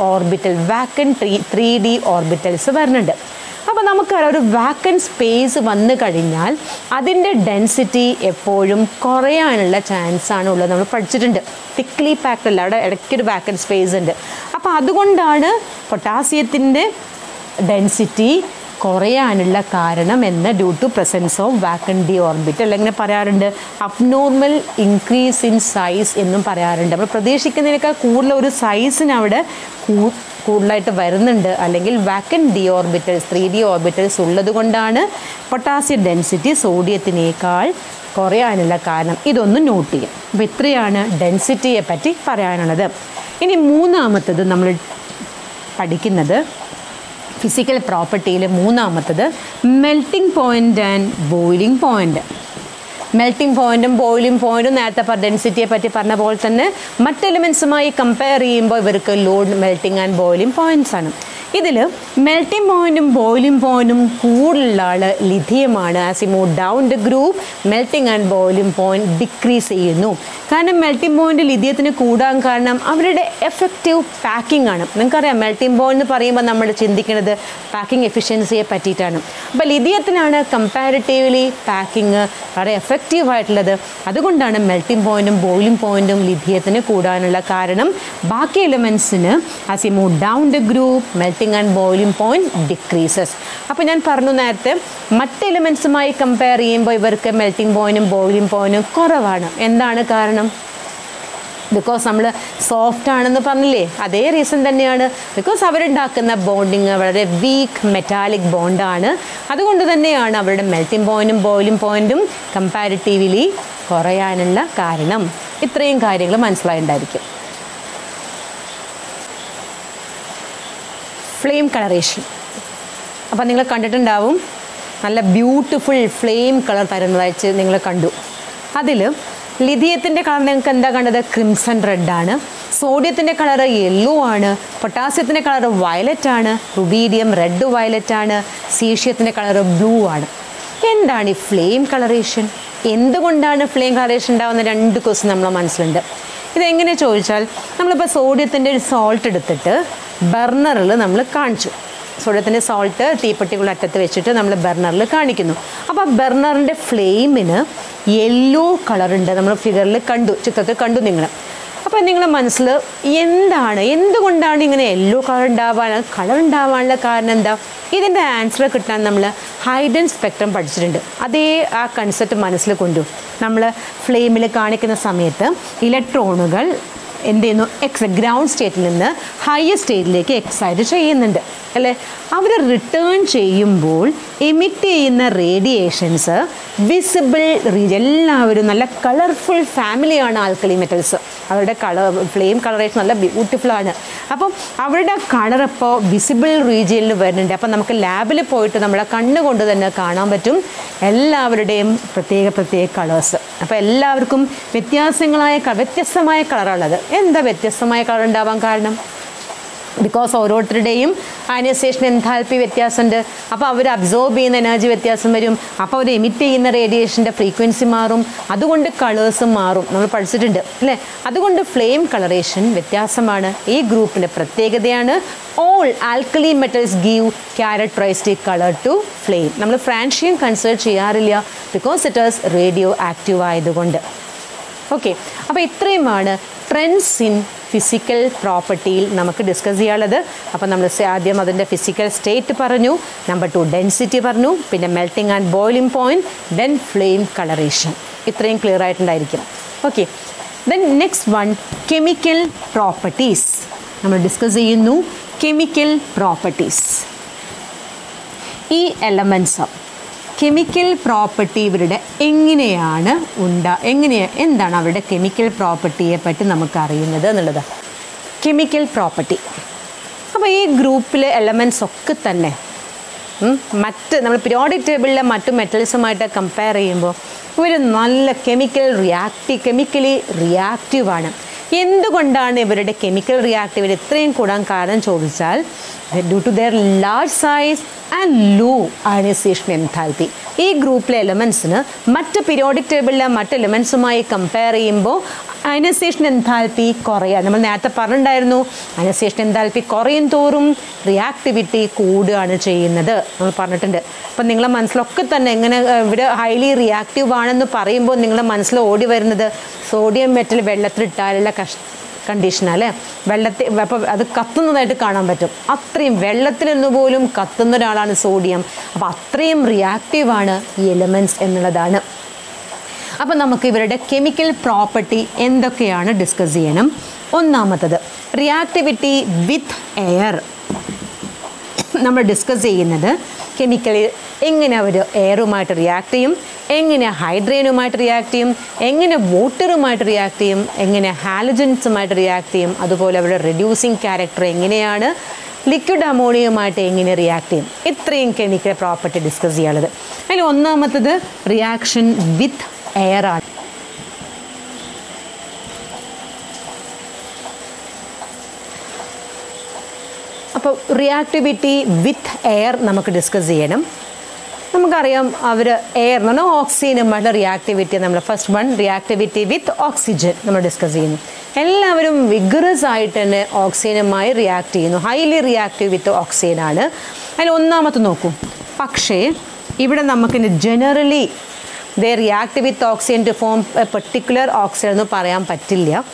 orbital vacant three three D orbitals വരുന്നുണ്ട്. അപ്പോൾ നമുക്കറിയാം ഒരു വാക്കൻ സ്പേസ് വന്നു കഴിഞ്ഞാൽ അതിന്റെ ഡെൻസിറ്റി എപ്പോഴും കുറയാനുള്ള ചാൻസാണ് ഉള്ളത്. നമ്മൾ പഠിച്ചിട്ടുണ്ട്. തിക്ലി പാക്ഡ് അവിടെ ഇടയ്ക്കൊരു വാക്കൻ സ്പേസ് ഉണ്ട്. അപ്പോൾ അതുകൊണ്ടാണ് പൊട്ടാസ്യത്തിന്റെ ഡെൻസിറ്റി കുറയാനുള്ള കാരണം എന്ന് due to presence of vacant D orbit അല്ലെങ്കിൽ പറയാറുണ്ട്. അബ്നോർമൽ ഇൻക്രീസ് ഇൻ സൈസ് എന്നും പറയാറുണ്ട്. അപ്പോൾ പ്രതീക്ഷിക്കുന്നതിനേക്കാൾ കൂടുതൽ ഒരു സൈസിന് അവിടെ കൂടുതലായിട്ട് വരുന്നുണ്ട്. അല്ലെങ്കിൽ vacant D orbitals three D orbitals ഉള്ളത് കൊണ്ടാണ് പൊട്ടാസ്യം ഡെൻസിറ്റി സോഡിയത്തിനേക്കാൾ കുറയാനുള്ള കാരണം. ഇതൊന്ന് നോട്ട് ചെയ്യാം. അപ്പോൾ ഇത്രയാണ് ഡെൻസിറ്റിയെ പറ്റി പറയാനുള്ളത്. ഇനി മൂന്നാമത്തത് നമ്മൾ പഠിക്കുന്നത് ഫിസിക്കൽ പ്രോപ്പർട്ടിയിൽ മൂന്നാമത്തത് melting point and boiling point melting പോയിന്റും ബോയിലിംഗ് പോയിന്റും നേരത്തെ ഡെൻസിറ്റിയെ പറ്റി പറഞ്ഞ പോലെ തന്നെ മറ്റ് എലിമെൻസുമായി കമ്പയർ ചെയ്യുമ്പോൾ ഇവർക്ക് low melting and boiling points ആണ്. ഇതിൽ മെൽറ്റിംഗ് പോയിന്റും ബോയിലിംഗ് പോയിന്റും കൂടുതലുള്ള ആൾ ലിഥിയമാണ് as we move down the group melting and boiling point decrease ചെയ്യുന്നു. കാരണം മെൽറ്റിംഗ് പോയിന്റ് ലിഥിയത്തിന് കൂടാൻ കാരണം അവരുടെ എഫക്റ്റീവ് പാക്കിംഗ് ആണ്. നിങ്ങൾക്കറിയാം മെൽറ്റിംഗ് പോയിന്റ് എന്ന് പറയുമ്പോൾ നമ്മൾ ചിന്തിക്കുന്നത് പാക്കിംഗ് എഫിഷ്യൻസിയെ പറ്റിയിട്ടാണ്. അപ്പോൾ ലിഥിയത്തിനാണ് കമ്പാരിറ്റീവ്ലി പാക്കിംഗ് വളരെ എഫക്റ്റീവ് ആയിട്ടുള്ളത്. അതുകൊണ്ടാണ് മെൽറ്റിംഗ് പോയിന്റും ബോയിലിംഗ് പോയിന്റും ലിഥിയത്തിന് കൂടാനുള്ള കാരണം. ബാക്കി എലിമെൻസിന് as you move down the group melting and boiling point decreases അപ്പോൾ ഞാൻ പറഞ്ഞു നേരത്തെ മറ്റ് എലിമെൻസുമായി കമ്പയർ ചെയ്യുമ്പോൾ ഇവർക്ക് മെൽറ്റിംഗ് പോയിന്റും ബോയിലിംഗ് പോയിന്റും കുറവാണ്. എന്താണ് കാരണം? ബിക്കോസ് നമ്മൾ സോഫ്റ്റ് ആണെന്ന് പറഞ്ഞില്ലേ? അതേ റീസൺ തന്നെയാണ്. ബിക്കോസ് അവരുണ്ടാക്കുന്ന ബോണ്ടിങ് വളരെ വീക്ക് മെറ്റാലിക് ബോണ്ടാണ് അതുകൊണ്ട് തന്നെയാണ് അവരുടെ മെൽറ്റിംഗ് പോയിന്റും ബോയിലിംഗ് പോയിന്റും കമ്പാരിറ്റീവ്ലി കുറയാനുള്ള കാരണം. ഇത്രയും കാര്യങ്ങൾ മനസ്സിലായിട്ടുണ്ടായിരിക്കും ഫ്ലെയിം കളറേഷൻ അപ്പം നിങ്ങൾ കണ്ടിട്ടുണ്ടാവും. നല്ല ബ്യൂട്ടിഫുൾ ഫ്ലെയിം കളർ തരുന്നതായിട്ട് നിങ്ങൾ കണ്ടു. അതിൽ ലിഥിയത്തിന്റെ കളർ നിങ്ങൾക്ക് എന്താ കണ്ടത്? ക്രിംസൺ റെഡാണ് സോഡിയത്തിന്റെ കളർ യെല്ലോ ആണ്. പൊട്ടാസ്യത്തിന്റെ കളർ വയലറ്റ് ആണ്. റുബീഡിയം റെഡ് വയലറ്റ് ആണ്. സീഷ്യത്തിന്റെ കളർ ബ്ലൂ ആണ്. എന്താണ് ഈ ഫ്ലെയിം കളറേഷൻ എന്തുകൊണ്ടാണ് ഫ്ലെയിം കളറേഷൻ ഉണ്ടാകുന്ന രണ്ട് ക്വസ്റ്റ്യൻ നമ്മളെ മനസ്സിലുണ്ട്. ഇതെങ്ങനെ ചോദിച്ചാൽ നമ്മളിപ്പോൾ സോഡിയത്തിന്റെ ഒരു സോൾട്ട് എടുത്തിട്ട് ബർണറിൽ നമ്മൾ കാണിച്ചു. സോഡിയത്തിന്റെ സോൾട്ട് തീപ്പെട്ടികളുടെ അറ്റത്ത് വെച്ചിട്ട് നമ്മൾ ബർണറിൽ കാണിക്കുന്നു. അപ്പോൾ ബർണറിന്റെ ഫ്ലെയിമിന് യെല്ലോ കളറുണ്ട് നമ്മൾ ഫിഗറിൽ കണ്ടു ചിത്രത്തിൽ കണ്ടു നിങ്ങൾ അപ്പോൾ നിങ്ങളുടെ മനസ്സിൽ എന്താണ് എന്തുകൊണ്ടാണ് ഇങ്ങനെ യെല്ലോ കളർ ഉണ്ടാവാൻ കളർ ഉണ്ടാവാനുള്ള കാരണം എന്താ? ഇതിന്റെ ആൻസർ കിട്ടാൻ നമ്മൾ ഹൈഡൻ സ്പെക്ട്രം പഠിച്ചിട്ടുണ്ട്. അതേ ആ കൺസെപ്റ്റ് മനസ്സിൽ കൊണ്ടു നമ്മൾ ഫ്ലെയിമിൽ കാണിക്കുന്ന സമയത്ത് ഇലക്ട്രോണുകൾ എന്ത് ചെയ്യുന്നു? എക്സ് ഗ്രൗണ്ട് സ്റ്റേറ്റിൽ നിന്ന് ഹയർ സ്റ്റേറ്റിലേക്ക് എക്സൈറ്റ് ചെയ്യുന്നുണ്ട്. അല്ലേ? അവർ റിട്ടേൺ ചെയ്യുമ്പോൾ എമിറ്റ് ചെയ്യുന്ന റേഡിയേഷൻസ് വിസിബിൾ എല്ലാവരും നല്ല കളർഫുൾ ഫാമിലിയാണ് ആൽക്കലി മെറ്റൽസ് അവരുടെ കളർ ഫ്ലെയിം കളറേഷൻ നല്ല ബ്യൂട്ടിഫുൾ ആണ്. അപ്പം അവരുടെ കളർ ഇപ്പോൾ വിസിബിൾ റീജിയനിൽ വരുന്നുണ്ട്. അപ്പം നമുക്ക് ലാബിൽ പോയിട്ട് നമ്മുടെ കണ്ണ് കൊണ്ട് തന്നെ കാണാൻ പറ്റും എല്ലാവരുടെയും പ്രത്യേക പ്രത്യേക കളേഴ്സ് അപ്പോൾ എല്ലാവർക്കും വ്യത്യാസങ്ങളായ വ്യത്യസ്തമായ കളറുള്ളത് എന്താ വ്യത്യസ്തമായ കളർ ഉണ്ടാവാൻ കാരണം? ബിക്കോസ് ഓരോരുത്തരുടെയും അയനൈസേഷൻ എൻതാൽപ്പി വ്യത്യാസമുണ്ട്. അപ്പോൾ അവർ അബ്സോർബ് ചെയ്യുന്ന എനർജി വ്യത്യാസം വരും. അപ്പോൾ അവർ എമിറ്റ് ചെയ്യുന്ന റേഡിയേഷന്റെ ഫ്രീക്വൻസി മാറും. അതുകൊണ്ട് കളേഴ്സും മാറും. നമ്മൾ പഠിച്ചിട്ടുണ്ട് അല്ലേ? അതുകൊണ്ട് ഫ്ലെയിം കളറേഷൻ വ്യത്യാസമാണ്. ഈ ഗ്രൂപ്പിന്റെ പ്രത്യേകതയാണ് all alkali metals give characteristic colour to flame നമ്മൾ ഫ്രാൻഷ്യൻ കൺസിഡർ ചെയ്യാറില്ല. Because it is radioactive ആയതുകൊണ്ട്. ഓക്കെ അപ്പോൾ ഇത്രയുമാണ് ട്രെൻഡ്സ് ഇൻ ഫിസിക്കൽ പ്രോപ്പർട്ടിയിൽ നമുക്ക് ഡിസ്കസ് ചെയ്യാനുള്ളത്. അപ്പോൾ നമ്മൾ ആദ്യം അതിന്റെ ഫിസിക്കൽ സ്റ്റേറ്റ് പറഞ്ഞു നമ്പർ ടു ഡെൻസിറ്റി പറഞ്ഞു പിന്നെ melting and boiling point then flame colouration ഇത്രയും clear ആയിട്ടുണ്ടായിരിക്കും okay then next one chemical properties നമ്മൾ ഡിസ്കസ് ചെയ്യുന്നു കെമിക്കൽ പ്രോപ്പർട്ടീസ് ഈ എലമെന്റ്സ് കെമിക്കൽ പ്രോപ്പർട്ടി ഇവരുടെ എങ്ങനെയാണ് ഉണ്ടാ എങ്ങനെയാ എന്താണ് അവരുടെ കെമിക്കൽ പ്രോപ്പർട്ടിയെ പറ്റി നമുക്ക് അറിയുന്നത് എന്നുള്ളത്. കെമിക്കൽ പ്രോപ്പർട്ടി അപ്പോൾ ഈ ഗ്രൂപ്പിലെ എലമെൻസ് ഒക്കെ തന്നെ മറ്റ് നമ്മൾ പിരിയോഡിക് ടേബിളിലെ മറ്റു മെറ്റൽസുമായിട്ട് കമ്പയർ ചെയ്യുമ്പോൾ ഇവർ നല്ല കെമിക്കൽ റിയാക്റ്റീവ് കെമിക്കലി റിയാക്റ്റീവാണ് എന്തുകൊണ്ടാണ് ഇവരുടെ കെമിക്കൽ റിയാക്ടിവിറ്റി ഇത്രയും കൂടാൻ കാരണം ചോദിച്ചാൽ due to their large size and low ionisation enthalpy ഈ ഗ്രൂപ്പിലെ എലമെൻസിന് മറ്റ് പീരിയോഡിക് ടേബിളിലെ മറ്റ് എലമെൻസുമായി കമ്പയർ ചെയ്യുമ്പോൾ അയനൈസേഷൻ എൻതാൽപ്പി കുറയുക നമ്മൾ നേരത്തെ പറഞ്ഞിട്ടുണ്ടായിരുന്നു അയനൈസേഷൻ എൻതാൽപ്പി കുറയും തോറും റിയാക്ടിവിറ്റി കൂടുകയാണ് ചെയ്യുന്നത് നമ്മൾ പറഞ്ഞിട്ടുണ്ട്. അപ്പം നിങ്ങളെ മനസ്സിലൊക്കെ തന്നെ എങ്ങനെ ഇവിടെ ഹൈലി റിയാക്റ്റീവ് ആണെന്ന് പറയുമ്പോൾ നിങ്ങളുടെ മനസ്സിൽ ഓടി വരുന്നത് സോഡിയം മെറ്റൽ വെള്ളത്തിലിട്ടാലുള്ള കഷ് കണ്ടീഷൻ അല്ലേ? വെള്ളത്തിൽ അപ്പോൾ അത് കത്തുന്നതായിട്ട് കാണാൻ പറ്റും. അത്രയും വെള്ളത്തിൽ നിന്ന് പോലും കത്തുന്ന ഒരാളാണ് സോഡിയം. അപ്പോൾ അത്രയും റിയാക്റ്റീവാണ് ഈ എലമെന്റ്സ് എന്നുള്ളതാണ്. അപ്പോൾ നമുക്ക് ഇവരുടെ കെമിക്കൽ പ്രോപ്പർട്ടി എന്തൊക്കെയാണ് ഡിസ്കസ് ചെയ്യണം ഒന്നാമത്തത് റിയാക്ടിവിറ്റി വിത്ത് എയർ നമ്മൾ ഡിസ്കസ് ചെയ്യുന്നത് കെമിക്കലി എങ്ങനെ അവർ എയറുമായിട്ട് റിയാക്ട് ചെയ്യും? എങ്ങനെ ഹൈഡ്രേനുമായിട്ട് റിയാക്ട് ചെയ്യും? എങ്ങനെ വോട്ടറുമായിട്ട് റിയാക്ട് ചെയ്യും? എങ്ങനെ ഹാലജൻസുമായിട്ട് റിയാക്ട് ചെയ്യും? അതുപോലെ അവരുടെ റെഡ്യൂസിങ് ക്യാരക്ടർ എങ്ങനെയാണ്? ലിക്വിഡ് അമോണിയയുമായിട്ട് എങ്ങനെ റിയാക്ട് ചെയ്യും? ഇത്രയും കെമിക്കൽ പ്രോപ്പർട്ടി ഡിസ്കസ് ചെയ്യാനുള്ളത്. അതിൽ ഒന്നാമത്തത് റിയാക്ഷൻ വിത്ത് എയർ ആണ്. അപ്പോൾ റിയാക്ടിവിറ്റി വിത്ത് എയർ നമുക്ക് ഡിസ്കസ് ചെയ്യണം. നമുക്കറിയാം അവർ എയർ എന്ന് പറഞ്ഞാൽ ഓക്സിജനുമായിട്ടുള്ള റിയാക്ടിവിറ്റി നമ്മൾ first one reactivity with oxygen നമ്മൾ ഡിസ്കസ് ചെയ്യുന്നു. എല്ലാവരും വിഗറസ് ആയിട്ട് തന്നെ ഓക്സിജനുമായി റിയാക്ട് ചെയ്യുന്നു. ഹൈലി റിയാക്റ്റീവ് വിത്ത് ഓക്സിജനാണ് അതിൽ ഒന്നാമത്തെ നോക്കൂ. പക്ഷേ ഇവിടെ നമുക്കിന് generally they react with oxygen to form a particular oxygen എന്ന് പറയാൻ പറ്റില്ല.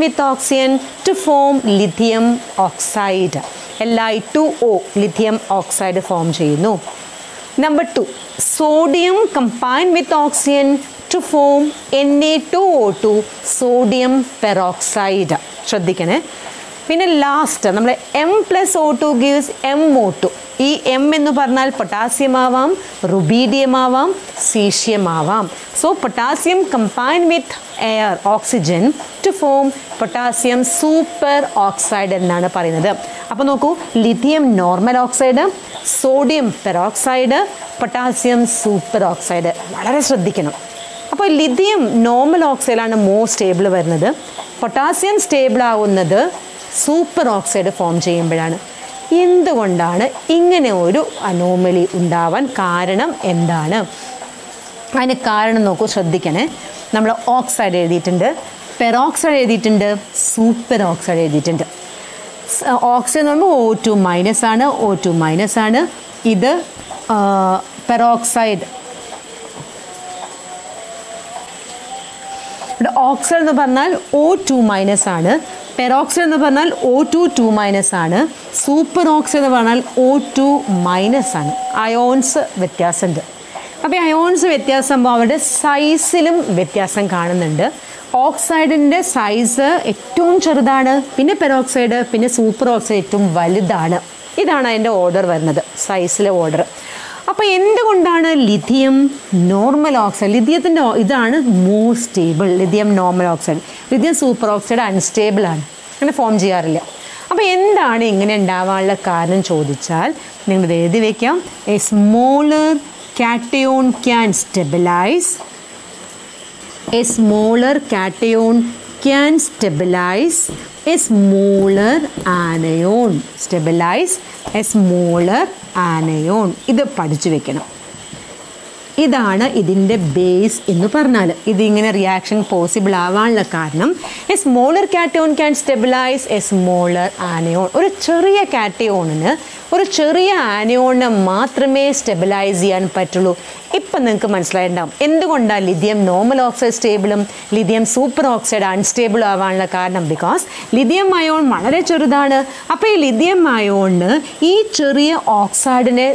With oxygen to form lithium oxide L I two O lithium oxide form ചെയ്യുന്നു. With oxygen to form N A two O two sodium peroxide ശ്രദ്ധിക്കണേ. പിന്നെ last നമ്മൾ M plus O two gives M O two ഈ M എന്ന് പറഞ്ഞാൽ potassium ആവാം rubidium ആവാം caesium ആവാം so potassium combine with air oxygen to form potassium super oxide എന്നാണ് പറയുന്നത്. അപ്പോൾ നോക്കൂ lithium normal oxide sodium peroxide potassium super oxide വളരെ ശ്രദ്ധിക്കണം. അപ്പോൾ ലിഥിയം നോർമൽ ഓക്സൈഡാണ് മോസ്റ്റ് സ്റ്റേബിൾ വരുന്നത്. പൊട്ടാസ്യം സ്റ്റേബിൾ ആവുന്നത് സൂപ്പർ ഓക്സൈഡ് ഫോം ചെയ്യുമ്പോഴാണ്. എന്തുകൊണ്ടാണ് ഇങ്ങനെ ഒരു അനോമലി ഉണ്ടാവാൻ കാരണം എന്താണ്? അതിന് കാരണം നോക്കൂ ശ്രദ്ധിക്കണേ. നമ്മൾ ഓക്സൈഡ് എഴുതിയിട്ടുണ്ട്. പെറോക്സൈഡ് എഴുതിയിട്ടുണ്ട്. സൂപ്പർ ഓക്സൈഡ് എഴുതിയിട്ടുണ്ട്. ഓക്സൈഡ് എന്ന് പറയുമ്പോൾ ഒ ടു മൈനസ് ആണ്. ഒ ടു മൈനസ് ആണ്. ഇത് പെറോക്സൈഡ്. ഇവിടെ ഓക്സൈഡ് എന്ന് പറഞ്ഞാൽ ഒ ടു മൈനസ് ആണ്. പെറോക്സൈഡ് എന്ന് പറഞ്ഞാൽ ഒ ടു ടു മൈനസ് ആണ്. സൂപ്പർ ഓക്സൈഡ് എന്ന് പറഞ്ഞാൽ ഒ ടു മൈനസ് ആണ്. അയോൺസ് വ്യത്യാസമുണ്ട്. അപ്പോൾ അയോൺസ് വ്യത്യാസമാകുമ്പോൾ അവരുടെ സൈസിലും വ്യത്യാസം കാണുന്നുണ്ട്. ഓക്സൈഡിന്റെ സൈസ് ഏറ്റവും ചെറുതാണ് പിന്നെ പെറോക്സൈഡ് പിന്നെ സൂപ്പർ ഓക്സൈഡ് ഏറ്റവും വലുതാണ്. ഇതാണ് അതിന്റെ ഓർഡർ വരുന്നത് സൈസിലെ ഓർഡർ അപ്പോൾ എന്തുകൊണ്ടാണ് ലിഥിയം നോർമൽ ഓക്സൈഡ്? ലിഥിയത്തിന്റെ ഇതാണ് more stable lithium normal oxide lithium super oxide unstable ആണ്. അങ്ങനെ ഫോം ചെയ്യാറില്ല. അപ്പോൾ എന്താണ് ഇങ്ങനെ ഉണ്ടാവാനുള്ള കാരണം ചോദിച്ചാൽ നിങ്ങൾ എഴുതി വയ്ക്കാം a smaller cation can stabilise a smaller cation can stabilise a smaller anion stabilise a smaller anion ഇത് പഠിച്ചു വെക്കണം. ഇതാണ് ഇതിന്റെ ബേസ് എന്ന് പറഞ്ഞാൽ ഇതിങ്ങനെ റിയാക്ഷൻ പോസിബിൾ ആവാനുള്ള കാരണം a smaller cation can stabilise a smaller anion ഒരു ചെറിയ കാറ്റയോണിന് ഒരു ചെറിയ ആനയോണിനെ മാത്രമേ സ്റ്റെബിലൈസ് ചെയ്യാൻ പറ്റുള്ളൂ. ഇപ്പം നിങ്ങൾക്ക് മനസ്സിലായിട്ടുണ്ടാവും. എന്തുകൊണ്ടാണ് ലിഥിയം നോർമൽ ഓക്സൈഡ് സ്റ്റേബിളും ലിഥിയം സൂപ്പർ ഓക്സൈഡ് അൺസ്റ്റേബിൾ ആവാനുള്ള കാരണം? ബിക്കോസ് ലിഥിയം അയോൺ വളരെ ചെറുതാണ്. അപ്പോൾ ഈ ലിഥിയം അയോണിന് ഈ ചെറിയ ഓക്സൈഡിനെ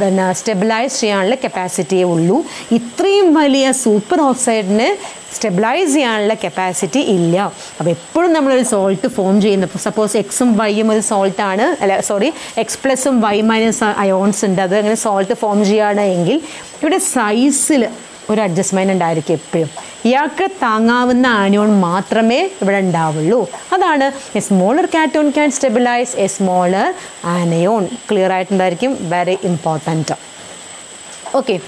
പിന്നെ സ്റ്റെബിലൈസ് ചെയ്യാനുള്ള കപ്പാസിറ്റിയേ ഉള്ളൂ. ഇത്രയും വലിയ സൂപ്പർ ഓക്സൈഡിന് സ്റ്റെബിലൈസ് ചെയ്യാനുള്ള കപ്പാസിറ്റി ഇല്ല. അപ്പോൾ എപ്പോഴും നമ്മളൊരു സോൾട്ട് ഫോം ചെയ്യുന്നപ്പോൾ സപ്പോസ് എക്സും വൈയും ഒരു സോൾട്ടാണ് അല്ല സോറി എക്സ് പ്ലസും വൈ മൈനസ് അയോൺസ് ഉണ്ട്. അത് അങ്ങനെ സോൾട്ട് ഫോം ചെയ്യുകയാണ് എങ്കിൽ ഇവിടെ സൈസിൽ ഒരു അഡ്ജസ്റ്റ്മെന്റ് ഉണ്ടായിരിക്കും എപ്പോഴും. ഇയാൾക്ക് താങ്ങാവുന്ന ആനിയോൺ മാത്രമേ ഇവിടെ ഉണ്ടാവുള്ളൂ. അതാണ് a smaller cation can stabilise a smaller anion clear ആയിട്ടുണ്ടായിരിക്കും? Very important okay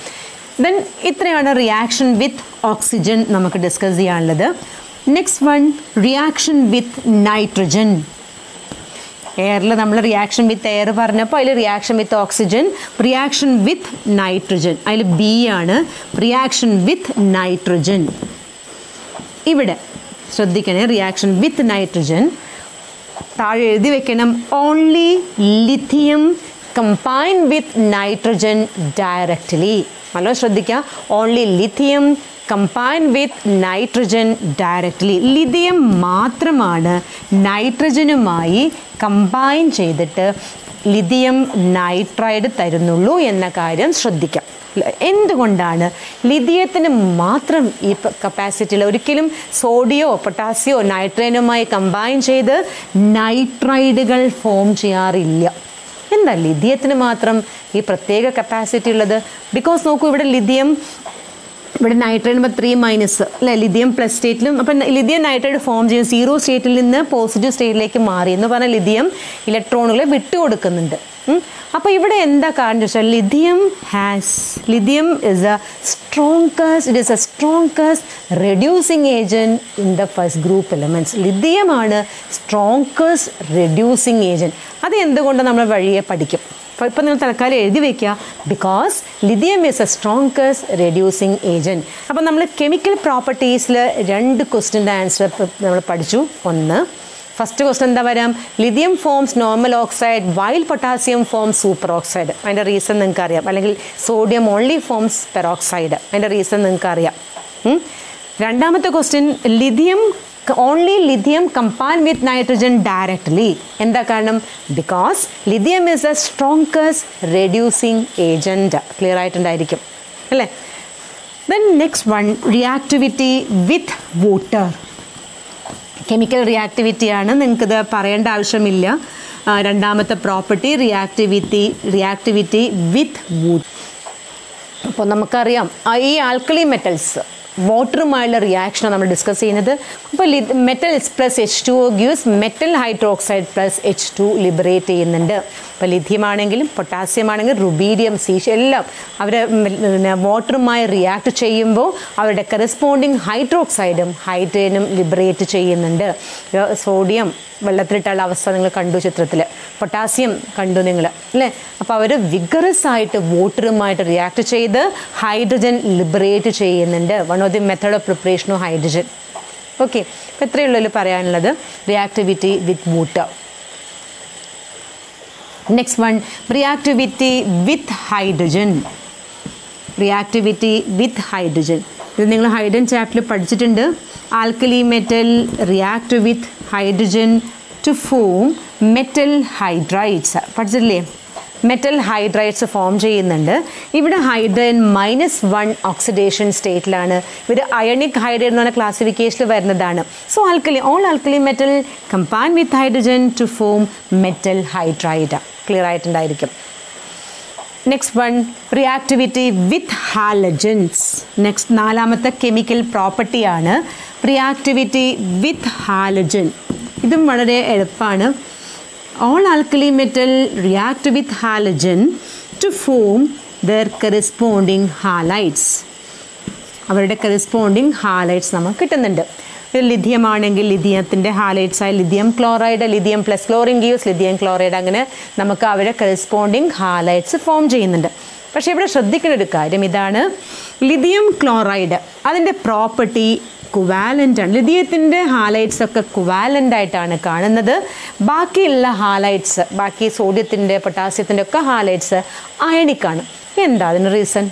then ഇത്രയാണ് റിയാക്ഷൻ വിത്ത് ഓക്സിജൻ നമുക്ക് ഡിസ്കസ് ചെയ്യാനുള്ളത്. Next one reaction with nitrogen എയറിൽ നമ്മൾ റിയാക്ഷൻ വിത്ത് എയർ പറഞ്ഞപ്പോൾ അതിൽ reaction with oxygen reaction with nitrogen അതിൽ B ആണ്. Reaction with nitrogen ഇവിടെ ശ്രദ്ധിക്കണേ റിയാക്ഷൻ വിത്ത് നൈട്രജൻ താഴെ എഴുതി വെക്കണം only lithium combine with nitrogen directly നല്ല ശ്രദ്ധിക്കുക only lithium combine with nitrogen directly lithium മാത്രമാണ് നൈട്രജനുമായി കമ്പൈൻ ചെയ്തിട്ട് ലിഥിയം നൈട്രൈഡ് തരുന്നുള്ളൂ എന്ന കാര്യം ശ്രദ്ധിക്കാം. എന്തുകൊണ്ടാണ്? ലിഥിയത്തിന് മാത്രം ഈ കപ്പാസിറ്റിയിൽ ഒരിക്കലും സോഡിയോ പൊട്ടാസ്യോ നൈട്രജനുമായി കമ്പൈൻ ചെയ്ത് നൈട്രൈഡുകൾ ഫോം ചെയ്യാറില്ല. എന്താ ലിഥിയത്തിന് മാത്രം ഈ പ്രത്യേക കപ്പാസിറ്റി ഉള്ളത്? ബിക്കോസ് നോക്കൂ ഇവിടെ ലിഥിയം ഇവിടെ നൈട്രേറ്റ് നമ്പർ ത്രീ മൈനസ് അല്ലേ? ലിഥിയം പ്ലസ് സ്റ്റേറ്റിലും അപ്പം ലിഥിയം നൈട്രേറ്റ് ഫോം ചെയ്യും സീറോ സ്റ്റേറ്റിൽ നിന്ന് പോസിറ്റീവ് സ്റ്റേറ്റിലേക്ക് മാറി എന്ന് പറഞ്ഞാൽ ലിഥിയം ഇലക്ട്രോണുകളെ വിട്ടുകൊടുക്കുന്നുണ്ട് അപ്പോൾ ഇവിടെ എന്താ കാരണം ചോദിച്ചാൽ lithium has lithium is a strongest it is a strongest reducing agent in the first group elements ലിഥിയമാണ് strongest reducing agent അത് എന്തുകൊണ്ട് നമ്മൾ വഴിയെ പഠിക്കും? അപ്പോൾ ഇപ്പം നിങ്ങൾ തൽക്കാലം എഴുതി വയ്ക്കുക. Because lithium is a strongest reducing agent അപ്പം നമ്മൾ കെമിക്കൽ പ്രോപ്പർട്ടീസിൽ രണ്ട് ക്വസ്റ്റിന്റെ ആൻസർ നമ്മൾ പഠിച്ചു. ഒന്ന് ഫസ്റ്റ് ക്വസ്റ്റൻ എന്താ വരാം? Lithium forms normal oxide while potassium forms super oxide അതിന്റെ റീസൺ നിങ്ങൾക്ക് അറിയാം. അല്ലെങ്കിൽ സോഡിയം ഓൺലി ഫോംസ് പെറോക്സൈഡ് അതിന്റെ റീസൺ നിങ്ങൾക്ക് അറിയാം. രണ്ടാമത്തെ question lithium only lithium combine with nitrogen directly എന്താ കാരണം? Because lithium is a strongest reducing agent clear ആയിട്ടുണ്ടായിരിക്കും. അല്ലേ? Then next one reactivity with water chemical റിയാക്ടിവിറ്റിയാണ് നിങ്ങൾക്കിത് പറയേണ്ട ആവശ്യമില്ല. രണ്ടാമത്തെ property reactivity reactivity with wood അപ്പോൾ നമുക്കറിയാം ഈ ആൽക്കലി മെറ്റൽസ് വാട്ടറുമായുള്ള റിയാക്ഷനാണ് നമ്മൾ ഡിസ്കസ് ചെയ്യുന്നത്. അപ്പോൾ metals plus H two O gives metal hydroxide plus H two liberate ചെയ്യുന്നുണ്ട്. ഇപ്പോൾ ലിഥിയം ആണെങ്കിലും പൊട്ടാസ്യം ആണെങ്കിലും റുബീഡിയം സീഷ് എല്ലാം പിന്നെ വാട്ടറുമായി റിയാക്ട് ചെയ്യുമ്പോൾ അവരുടെ കറസ്പോണ്ടിങ് ഹൈഡ്രോക്സൈഡും ഹൈഡ്രജനും ലിബറേറ്റ് ചെയ്യുന്നുണ്ട്. സോഡിയം വെള്ളത്തിലിട്ടുള്ള അവസ്ഥ നിങ്ങൾ കണ്ടു ചിത്രത്തിൽ. പൊട്ടാസ്യം കണ്ടു നിങ്ങൾ അല്ലേ? അപ്പോൾ അവർ വിഗറസ് ആയിട്ട് വാട്ടറുമായിട്ട് റിയാക്ട് ചെയ്ത് ഹൈഡ്രജൻ ലിബറേറ്റ് ചെയ്യുന്നുണ്ട്. One of the method of preparation of hydrogen okay അപ്പോൾ ഇത്രയേ ഉള്ളൂ പറയാനുള്ളത്. Reactivity with water next one reactivity with hydrogen reactivity with hydrogen ഇത് നിങ്ങൾ ഹൈഡ്രൻ ചാപ്റ്ററിൽ പഠിച്ചിട്ടുണ്ട്. Alkali metal react with hydrogen to form metal hydrides പഠിച്ചിട്ടില്ലേ? Metal hydrides form ചെയ്യുന്നുണ്ട്. ഇവിടെ ഹൈഡ്രജൻ മൈനസ് വൺ ഓക്സിഡേഷൻ സ്റ്റേറ്റിലാണ് ഇവർ അയണിക് ഹൈഡ്രജൻ എന്ന് പറഞ്ഞ ക്ലാസിഫിക്കേഷനിൽ വരുന്നതാണ്. So alkali all alkali metal combine with hydrogen to form metal hydride clear ആയിട്ടുണ്ടായിരിക്കും. Next one reactivity with halogens next നാലാമത്തെ chemical പ്രോപ്പർട്ടിയാണ് റിയാക്ടിവിറ്റി വിത്ത് ഹാലജൻ ഇതും വളരെ എളുപ്പമാണ് all alkali metal react with halogen to form their corresponding halides അവരുടെ corresponding halides നമുക്ക് കിട്ടുന്നുണ്ട്. Lithium ആണെങ്കിൽ ലിഥിയത്തിന്റെ ഹാലൈറ്റ്സ് ആയി lithium chloride lithium plus chlorine gives lithium chloride അങ്ങനെ നമുക്ക് അവരുടെ കറസ്പോണ്ടിങ് ഹാലൈറ്റ്സ് ഫോം ചെയ്യുന്നുണ്ട്. പക്ഷേ ഇവിടെ ശ്രദ്ധിക്കേണ്ട ഒരു കാര്യം ഇതാണ്. ലിഥിയം ക്ലോറൈഡ് അതിന്റെ പ്രോപ്പർട്ടി കുവാലന്റ് ആണ്. ലിഥിയത്തിന്റെ ഹാലൈറ്റ്സ് ഒക്കെ കുവാലന്റ് ആയിട്ടാണ് കാണുന്നത്. ബാക്കിയുള്ള ഹാലൈറ്റ്സ് ബാക്കി സോഡിയത്തിന്റെ പൊട്ടാസ്യത്തിന്റെ ഒക്കെ ഹാലൈറ്റ്സ് അയണിക്കാണ്. എന്താ അതിന് റീസൺ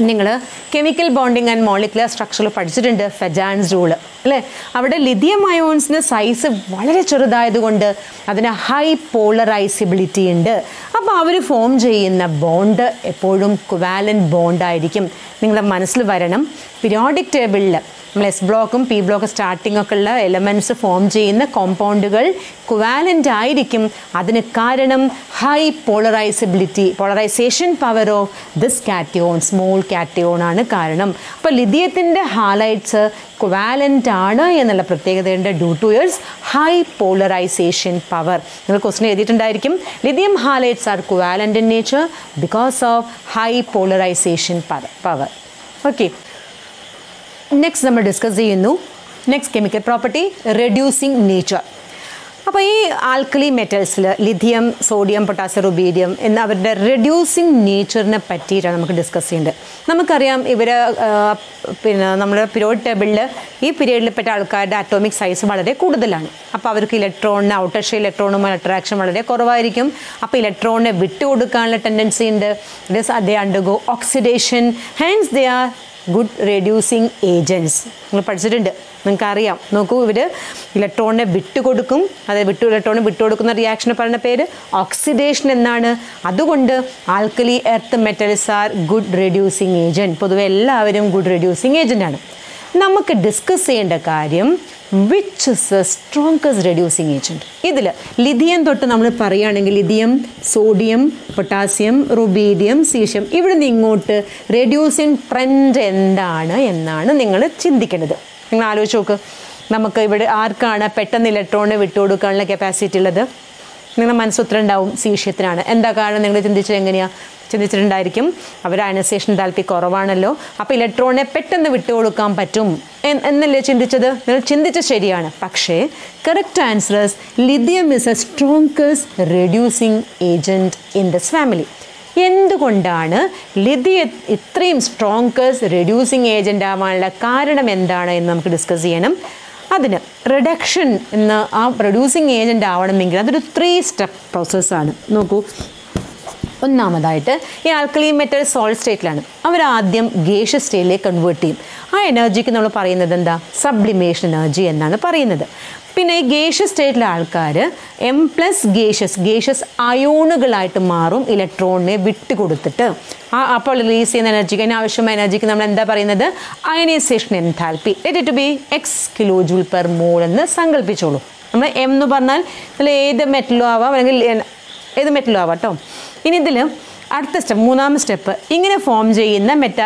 നിങ്ങൾ കെമിക്കൽ ബോണ്ടിങ് ആൻഡ് മോളിക്കുലർ സ്ട്രക്ചറിൽ പഠിച്ചിട്ടുണ്ട് ഫെജാൻസ് റൂൾ അല്ലേ? അവിടെ ലിഥിയം അയോൺസിന് സൈസ് വളരെ ചെറുതായതുകൊണ്ട് അതിന് ഹൈ പോളറൈസിബിലിറ്റി ഉണ്ട്. അപ്പോൾ അവർ ഫോം ചെയ്യുന്ന ബോണ്ട് എപ്പോഴും കുവാലൻ ബോണ്ടായിരിക്കും നിങ്ങളുടെ മനസ്സിൽ വരണം. പിരിയോഡിക് ടേബിളിൽ നമ്മൾ എസ് ബ്ലോക്കും പി ബ്ലോക്ക് സ്റ്റാർട്ടിംഗ് ഒക്കെ ഉള്ള എലമെന്റ്സ് ഫോം ചെയ്യുന്ന കോമ്പൗണ്ടുകൾ കുവാലന്റ് ആയിരിക്കും. അതിന് കാരണം high polarisability polarisation power of this cation small cation ആണ് കാരണം. അപ്പോൾ ലിഥിയത്തിന്റെ ഹാലൈറ്റ്സ് കുവാലന്റ് ആണ് എന്നുള്ള പ്രത്യേകതയുണ്ട് due to its high polarisation power നിങ്ങൾ question എഴുതിയിട്ടുണ്ടായിരിക്കും. Lithium halides are covalent in nature because of high polarisation power okay next നമ്മൾ discuss ചെയ്യുന്നു. Next chemical property reducing nature അപ്പോൾ ഈ ആൽക്കലി മെറ്റൽസിൽ ലിഥിയം സോഡിയം പൊട്ടാസ്യം റുബീഡിയം എന്ന അവരുടെ reducing നേച്ചറിനെ പറ്റിയിട്ടാണ് നമുക്ക് ഡിസ്കസ് ചെയ്യേണ്ടത്. നമുക്കറിയാം ഇവർ പിന്നെ നമ്മുടെ പീരിയോഡ് ടേബിളിൽ ഈ പീരീഡിൽപ്പെട്ട ആൾക്കാരുടെ അറ്റോമിക് സൈസ് വളരെ കൂടുതലാണ്. അപ്പോൾ അവർക്ക് ഇലക്ട്രോണിന് ഔട്ടർ ഷേ ഇലക്ട്രോണുമായി അട്രാക്ഷൻ വളരെ കുറവായിരിക്കും. അപ്പോൾ ഇലക്ട്രോണിനെ വിട്ടുകൊടുക്കാനുള്ള ടെൻഡൻസി ഉണ്ട്. They undergo oxidation hence they are good reducing agents നിങ്ങൾ പഠിച്ചിട്ടുണ്ട്. നിങ്ങൾക്ക് അറിയാം നോക്കൂ ഇവർ ഇലക്ട്രോണിനെ വിട്ടുകൊടുക്കും. അതായത് വിട്ടു ഇലക്ട്രോണിനെ വിട്ടുകൊടുക്കുന്ന റിയാക്ഷനെ പറയുന്ന പേര് ഓക്സിഡേഷൻ എന്നാണ്. അതുകൊണ്ട് alkali earth metals are good reducing agent പൊതുവെ എല്ലാവരും ഗുഡ് റെഡ്യൂസിങ് ആണ്. നമുക്ക് ഡിസ്കസ് ചെയ്യേണ്ട കാര്യം which is the strongest reducing agent ഇതിൽ ലിഥിയം തൊട്ട് നമ്മൾ പറയുകയാണെങ്കിൽ lithium sodium potassium rubidium caesium ഇവിടെ നിന്ന് ഇങ്ങോട്ട് റെഡ്യൂസിങ് ട്രെൻഡ് എന്താണ് എന്നാണ് നിങ്ങൾ ചിന്തിക്കേണ്ടത് നിങ്ങൾ ആലോചിച്ച് നോക്ക്. നമുക്ക് ഇവിടെ ആർക്കാണ് പെട്ടെന്ന് ഇലക്ട്രോണിനെ വിട്ടുകൊടുക്കാനുള്ള കപ്പാസിറ്റി ഉള്ളത്? നിങ്ങളുടെ മനസ്സുത്തരം ഉണ്ടാവും സീഷ്യത്തിനാണ് എന്താ കാരണം നിങ്ങൾ ചിന്തിച്ചത് എങ്ങനെയാണ് ചിന്തിച്ചിട്ടുണ്ടായിരിക്കും. അവർ അയനസേഷൻ താല്പര്യം കുറവാണല്ലോ. അപ്പോൾ ഇലക്ട്രോണിനെ പെട്ടെന്ന് വിട്ടുകൊടുക്കാൻ പറ്റും എന്നല്ലേ ചിന്തിച്ചത്? നിങ്ങൾ ചിന്തിച്ചത് ശരിയാണ്. പക്ഷേ correct answer lithium is a strongest reducing agent in this family എന്തുകൊണ്ടാണ് ലിഥിയ ഇത്രയും സ്ട്രോങ്കസ്റ്റ് റെഡ്യൂസിങ് ഏജന്റ് ആവാനുള്ള കാരണം എന്താണ് എന്ന് നമുക്ക് ഡിസ്കസ് ചെയ്യണം. അതിന് റിഡക്ഷൻ എന്ന ആ പ്രൊഡ്യൂസിങ് ഏജന്റ് ആവണമെങ്കിൽ അതൊരു ത്രീ സ്റ്റെപ്പ് പ്രോസസ്സാണ് നോക്കൂ. ഒന്നാമതായിട്ട് ഈ ആൽക്കലി മെറ്റൽ സോൾഡ് സ്റ്റേറ്റിലാണ് അവർ ആദ്യം ഗേഷ്യ സ്റ്റേറ്റിലേക്ക് കൺവേർട്ട് ചെയ്യും. ആ എനർജിക്ക് നമ്മൾ പറയുന്നത് എന്താ? സബ്ലിമേഷൻ എനർജി എന്നാണ് പറയുന്നത്. പിന്നെ ഈ ഗേഷ്യസ് സ്റ്റേറ്റിലെ ആൾക്കാർ എം പ്ലസ് ഗേഷ്യസ് ഗേഷ്യസ് അയോണുകളായിട്ട് മാറും ഇലക്ട്രോണിനെ വിട്ടുകൊടുത്തിട്ട്. ആ അപ്പോൾ റിലീസ് ചെയ്യുന്ന എനർജിക്ക് അതിന് ആവശ്യമായ എനർജിക്ക് നമ്മൾ എന്താ പറയുന്നത്? Ionisation enthalpy let it be X kilo joule per mole എന്ന് സങ്കല്പിച്ചോളൂ നമ്മൾ എം എന്ന് പറഞ്ഞാൽ ഇതിൽ ഏത് മെറ്റലോ ആവാം അല്ലെങ്കിൽ ഏത് മെറ്റലോ ആവാം കേട്ടോ. ഇനി ഇതിൽ അടുത്ത സ്റ്റെപ്പ് മൂന്നാമത്തെ സ്റ്റെപ്പ്. ഇങ്ങനെ ഫോം ചെയ്യുന്ന മെറ്റ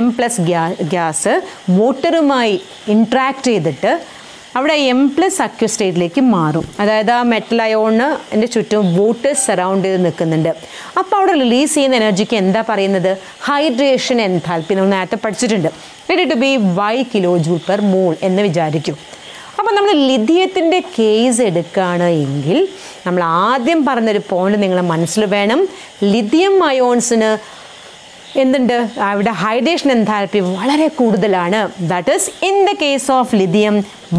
എം പ്ലസ് ഗ്യാ ഗ്യാസ് വോട്ടറുമായി ഇൻട്രാക്ട് ചെയ്തിട്ട് അവിടെ എം പ്ലസ് അക്യൂ സ്റ്റേറ്റിലേക്ക് മാറും. അതായത് ആ മെറ്റൽ അയോണ് എന്റെ ചുറ്റും വോട്ടേഴ്സ് സറൗണ്ട് ചെയ്ത് നിൽക്കുന്നുണ്ട്. അപ്പോൾ അവിടെ റിലീസ് ചെയ്യുന്ന എനർജിക്ക് എന്താ പറയുന്നത്? ഹൈഡ്രേഷൻ എൻതാൽപ്പി നമ്മൾ നേരത്തെ പഠിച്ചിട്ടുണ്ട്. It to be Y kilo joule per mole എന്ന് വിചാരിക്കും. അപ്പോൾ നമ്മൾ ലിഥിയത്തിന്റെ കേസ് എടുക്കുകയാണ് എങ്കിൽ നമ്മൾ ആദ്യം പറഞ്ഞൊരു പോയിന്റ് നിങ്ങൾ മനസ്സിൽ വേണം. ലിഥിയം അയോൺസിന് എന്തുണ്ട്? അവിടെ ഹൈഡ്രേഷൻ എൻതാൽപ്പി വളരെ കൂടുതലാണ്. That is in the case of lithium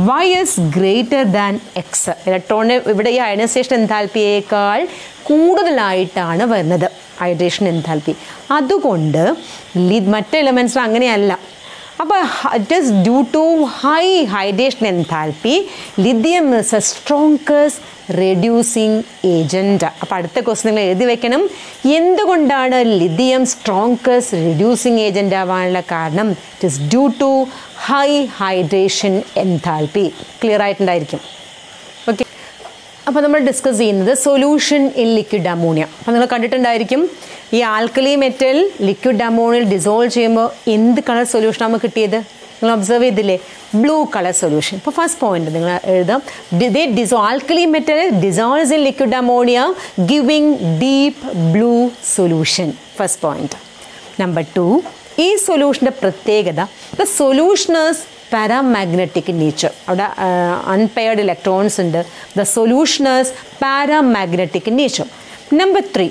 Y is greater than X ഇലക്ട്രോണിന് ഇവിടെ ഈ അയനൈസേഷൻ എൻതാൽപ്പിയേക്കാൾ കൂടുതലായിട്ടാണ് വരുന്നത് ഹൈഡ്രേഷൻ എൻതാൽപ്പി അതുകൊണ്ട് മറ്റ് എലമെന്റ്സ് അങ്ങനെയല്ല. അപ്പോൾ it is due to high hydration enthalpy lithium is a strongest reducing agent അപ്പോൾ അടുത്ത ക്വസ്റ്റ്യൻ നിങ്ങൾ എഴുതി വെക്കണം. എന്തുകൊണ്ടാണ് ലിഥിയം സ്ട്രോങ്കസ് റെഡ്യൂസിങ് ഏജന്റ് ആവാനുള്ള കാരണം? It is due to high hydration enthalpy clear ആയിട്ടുണ്ടായിരിക്കും. അപ്പോൾ നമ്മൾ ഡിസ്കസ് ചെയ്യുന്നത് സൊല്യൂഷൻ ഇൻ ലിക്വിഡ് അമോണിയ അപ്പോൾ നിങ്ങൾ കണ്ടിട്ടുണ്ടായിരിക്കും ഈ ആൽക്കലി മെറ്റൽ ലിക്വിഡ് അമോണിയൽ ഡിസോൾവ് ചെയ്യുമ്പോൾ എന്ത് കളർ സൊല്യൂഷനാണ് നമുക്ക് കിട്ടിയത്? നിങ്ങൾ ഒബ്സർവ് ചെയ്തില്ലേ? ബ്ലൂ കളർ സൊല്യൂഷൻ ഇപ്പോൾ ഫസ്റ്റ് പോയിന്റ് നിങ്ങൾ എഴുതാം. They ഡിസോ alkali metal dissolves in liquid ammonia giving deep blue solution first point number two ഈ സൊല്യൂഷന്റെ പ്രത്യേകത the solution is paramagnetic nature അവിടെ അൺപെയർഡ് ഇലക്ട്രോൺസ് ഉണ്ട്. The solution is paramagnetic nature number three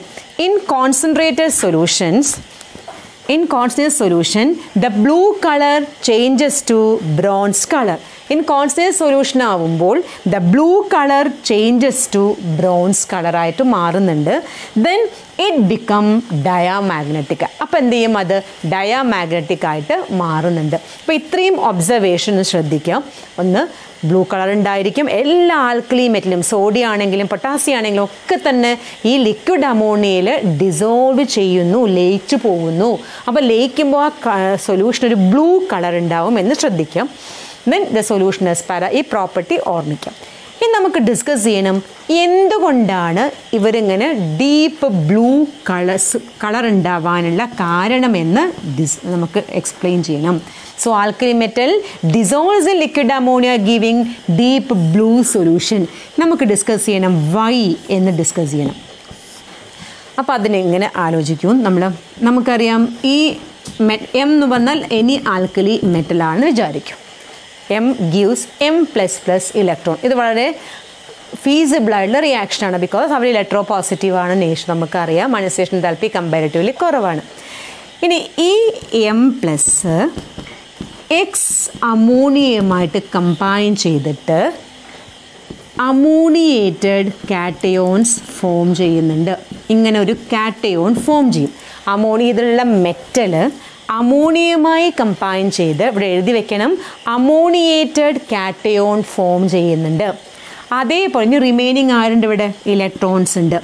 in concentrated solutions in constant solution the blue color changes to bronze color. In constant solution ആവുമ്പോൾ the blue colour changes to bronze കളറായിട്ട് മാറുന്നുണ്ട്. Then it become diamagnetic അപ്പോൾ എന്ത് ചെയ്യും അത്? Diamagnetic ആയിട്ട് മാറുന്നുണ്ട്. അപ്പോൾ ഇത്രയും ഒബ്സർവേഷൻ ശ്രദ്ധിക്കാം. ഒന്ന് ബ്ലൂ കളർ ഉണ്ടായിരിക്കും. എല്ലാ ആൽക്കലി മെറ്റലും സോഡിയം ആണെങ്കിലും പൊട്ടാസ്യം ആണെങ്കിലും ഒക്കെ തന്നെ ഈ ലിക്വിഡ് അമോണിയയിൽ ഡിസോൾവ് ചെയ്യുന്നു ലയിച്ചു പോകുന്നു. അപ്പോൾ ലയിക്കുമ്പോൾ ആ സൊല്യൂഷൻ ഒരു ബ്ലൂ കളർ ഉണ്ടാവും എന്ന് ശ്രദ്ധിക്കാം. ദെൻ ദ സൊല്യൂഷൻ എസ് പാര ഈ പ്രോപ്പർട്ടി ഓർമ്മിക്കാം. ഇനി നമുക്ക് ഡിസ്കസ് ചെയ്യണം. എന്തുകൊണ്ടാണ് ഇവരിങ്ങനെ ഡീപ്പ് ബ്ലൂ കളേഴ്സ് കളർ ഉണ്ടാവാനുള്ള കാരണമെന്ന് ഡിസ് നമുക്ക് എക്സ്പ്ലെയിൻ ചെയ്യണം. So alkali metal dissolves in liquid ammonia giving deep blue solution നമുക്ക് ഡിസ്കസ് ചെയ്യണം വൈ എന്ന് ഡിസ്കസ് ചെയ്യണം. അപ്പോൾ അതിനെങ്ങനെ ആലോചിക്കും നമ്മൾ നമുക്കറിയാം ഈ എം എന്ന് പറഞ്ഞാൽ എനി ആൽക്കലി മെറ്റലാണെന്ന് വിചാരിക്കും. M gives M plus plus electron ഇത് വളരെ ഫീസിബിൾ ആയിട്ടുള്ള റിയാക്ഷനാണ് ബിക്കോസ് അവർ ഇലക്ട്രോ പോസിറ്റീവ് ആണ് നേഷൻ നമുക്കറിയാം. മനസ്സേഷൻ തലപ്പി കമ്പാരിറ്റീവ്ലി കുറവാണ്. ഇനി ഈ എം പ്ലസ് എക്സ് അമോണിയയുമായിട്ട് കമ്പൈൻ ചെയ്തിട്ട് അമോണിയേറ്റഡ് കാറ്റയോൺസ് ഫോം ചെയ്യുന്നുണ്ട്. ഇങ്ങനെ ഒരു കാറ്റയോൺ ഫോം ചെയ്യും. അമോണിയ ഇതിലുള്ള മെറ്റൽ അമോണിയയുമായി കമ്പൈൻ ചെയ്ത് ഇവിടെ എഴുതി വെക്കണം. അമോണിയേറ്റഡ് കാറ്റയോൺ ഫോം ചെയ്യുന്നുണ്ട്. അതേപോലെ ഇനി റിമൈനിങ് ആരുണ്ട് ഇവിടെ? ഇലക്ട്രോൺസ് ഉണ്ട്.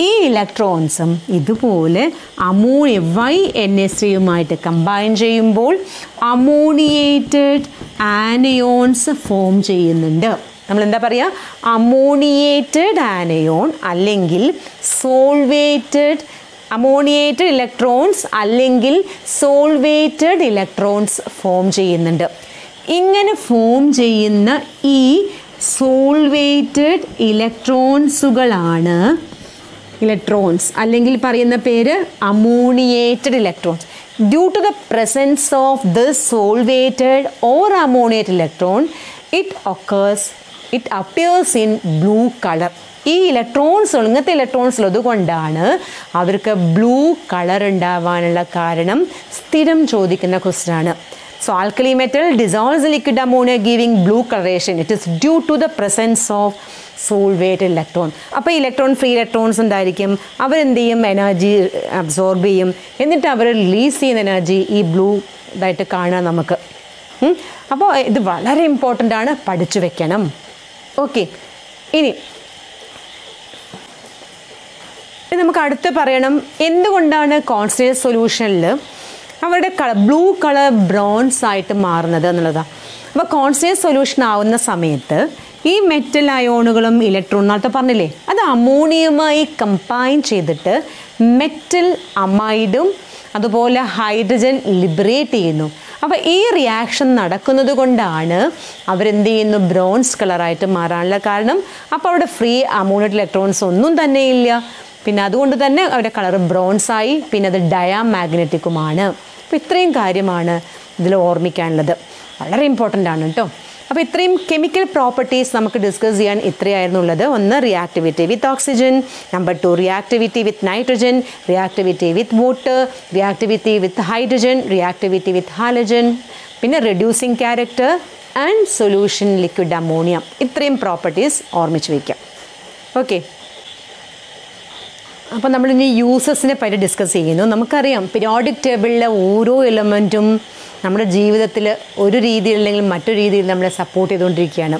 ഈ ഇലക്ട്രോൺസും ഇതുപോലെ അമോണിയ വൈ എൻ എസ് സിയുമായിട്ട് കമ്പൈൻ ചെയ്യുമ്പോൾ അമോണിയേറ്റഡ് ആനയോൺസ് ഫോം ചെയ്യുന്നുണ്ട്. നമ്മൾ എന്താ പറയുക അമോണിയേറ്റഡ് ആനയോൺ അല്ലെങ്കിൽ സോൾവേറ്റഡ് അമോണിയേറ്റഡ് ഇലക്ട്രോൺസ് അല്ലെങ്കിൽ സോൾവേറ്റഡ് ഇലക്ട്രോൺസ് ഫോം ചെയ്യുന്നുണ്ട്. ഇങ്ങനെ ഫോം ചെയ്യുന്ന ഈ സോൾവേറ്റഡ് ഇലക്ട്രോൺസുകളാണ് ഇലക്ട്രോൺസ്. അല്ലെങ്കിൽ പറയുന്ന പേര് ammoniated electrons. Due to the presence of the solvated or ammoniated electron it occurs it appears in blue colour ഈ ഇലക്ട്രോൺസ് ഇങ്ങനത്തെ ഇലക്ട്രോൺസ് ഉള്ളതുകൊണ്ടാണ് അവർക്ക് ബ്ലൂ കളർ ഉണ്ടാവാനുള്ള കാരണം സ്ഥിരം ചോദിക്കുന്ന ക്വസ്റ്റ്യൻ ആണ്. So alkali metal dissolves liquid liquid ammonia blue colouration it It due to the presence of solvate electron അപ്പോൾ ഇലക്ട്രോൺ ഫ്രീ ഇലക്ട്രോൺസ് ഉണ്ടായിരിക്കും അവരെന്ത് ചെയ്യും എനർജി അബ്സോർബ് ചെയ്യും. എന്നിട്ട് അവർ റിലീസ് ചെയ്യുന്ന എനർജി ഈ ബ്ലൂ ഇതായിട്ട് കാണാം നമുക്ക്. അപ്പോൾ ഇത് വളരെ ഇമ്പോർട്ടന്റ് ആണ്. പഠിച്ചു വെക്കണം. ഓക്കെ ഇനി നമുക്ക് അടുത്ത് പറയണം എന്തുകൊണ്ടാണ് കോൺസ്റ്റന്റ് സൊല്യൂഷനിൽ അവരുടെ ബ്ലൂ കളർ ബ്രോൺസ് ആയിട്ട് മാറുന്നത് എന്നുള്ളതാണ് അപ്പോൾ കോൺസ്റ്റന്റ് സൊല്യൂഷൻ ആവുന്ന സമയത്ത് ഈ മെറ്റൽ അയോണുകളും ഇലക്ട്രോൺ നേരത്തെ പറഞ്ഞില്ലേ അത് അമോണിയമായി കമ്പൈൻ ചെയ്തിട്ട് മെറ്റൽ അമൈഡും അതുപോലെ ഹൈഡ്രജൻ ലിബറേറ്റ് ചെയ്യുന്നു. അപ്പോൾ ഈ റിയാക്ഷൻ നടക്കുന്നത് കൊണ്ടാണ് അവരെന്ത് ചെയ്യുന്നു ബ്രോൺസ് കളറായിട്ട് മാറാനുള്ള കാരണം. അപ്പോൾ അവിടെ ഫ്രീ അമോണിയറ്റ് ഇലക്ട്രോൺസ് ഒന്നും തന്നെ ഇല്ല പിന്നെ അതുകൊണ്ട് തന്നെ അവരുടെ കളർ ബ്രോൺസ് ആയി പിന്നെ അത് ഡയാമാഗ്നറ്റിക്കുമാണ് അപ്പോൾ ഇത്രയും കാര്യമാണ് ഇതിൽ ഓർമ്മിക്കാനുള്ളത്. വളരെ ഇമ്പോർട്ടന്റ് ആണ് കേട്ടോ അപ്പോൾ ഇത്രയും കെമിക്കൽ പ്രോപ്പർട്ടീസ് നമുക്ക് ഡിസ്കസ് ചെയ്യാൻ ഇത്രയായിരുന്നു ഉള്ളത്. ഒന്ന് reactivity with oxygen number two reactivity with nitrogen reactivity with water reactivity with hydrogen reactivity with halogen പിന്നെ reducing character and solution liquid ammonium ഇത്രയും പ്രോപ്പർട്ടീസ് ഓർമ്മിച്ച് വയ്ക്കാം ഓക്കെ അപ്പോൾ നമ്മൾ ഇനി യൂസസിനെ പറ്റി ഡിസ്കസ് ചെയ്യുന്നു. നമുക്കറിയാം പിരിയോഡിക് ടേബിളിലെ ഓരോ എലമെന്റും നമ്മുടെ ജീവിതത്തിൽ ഒരു രീതിയിൽ അല്ലെങ്കിൽ മറ്റൊരു രീതിയിൽ നമ്മളെ സപ്പോർട്ട് ചെയ്തുകൊണ്ടിരിക്കുകയാണ്.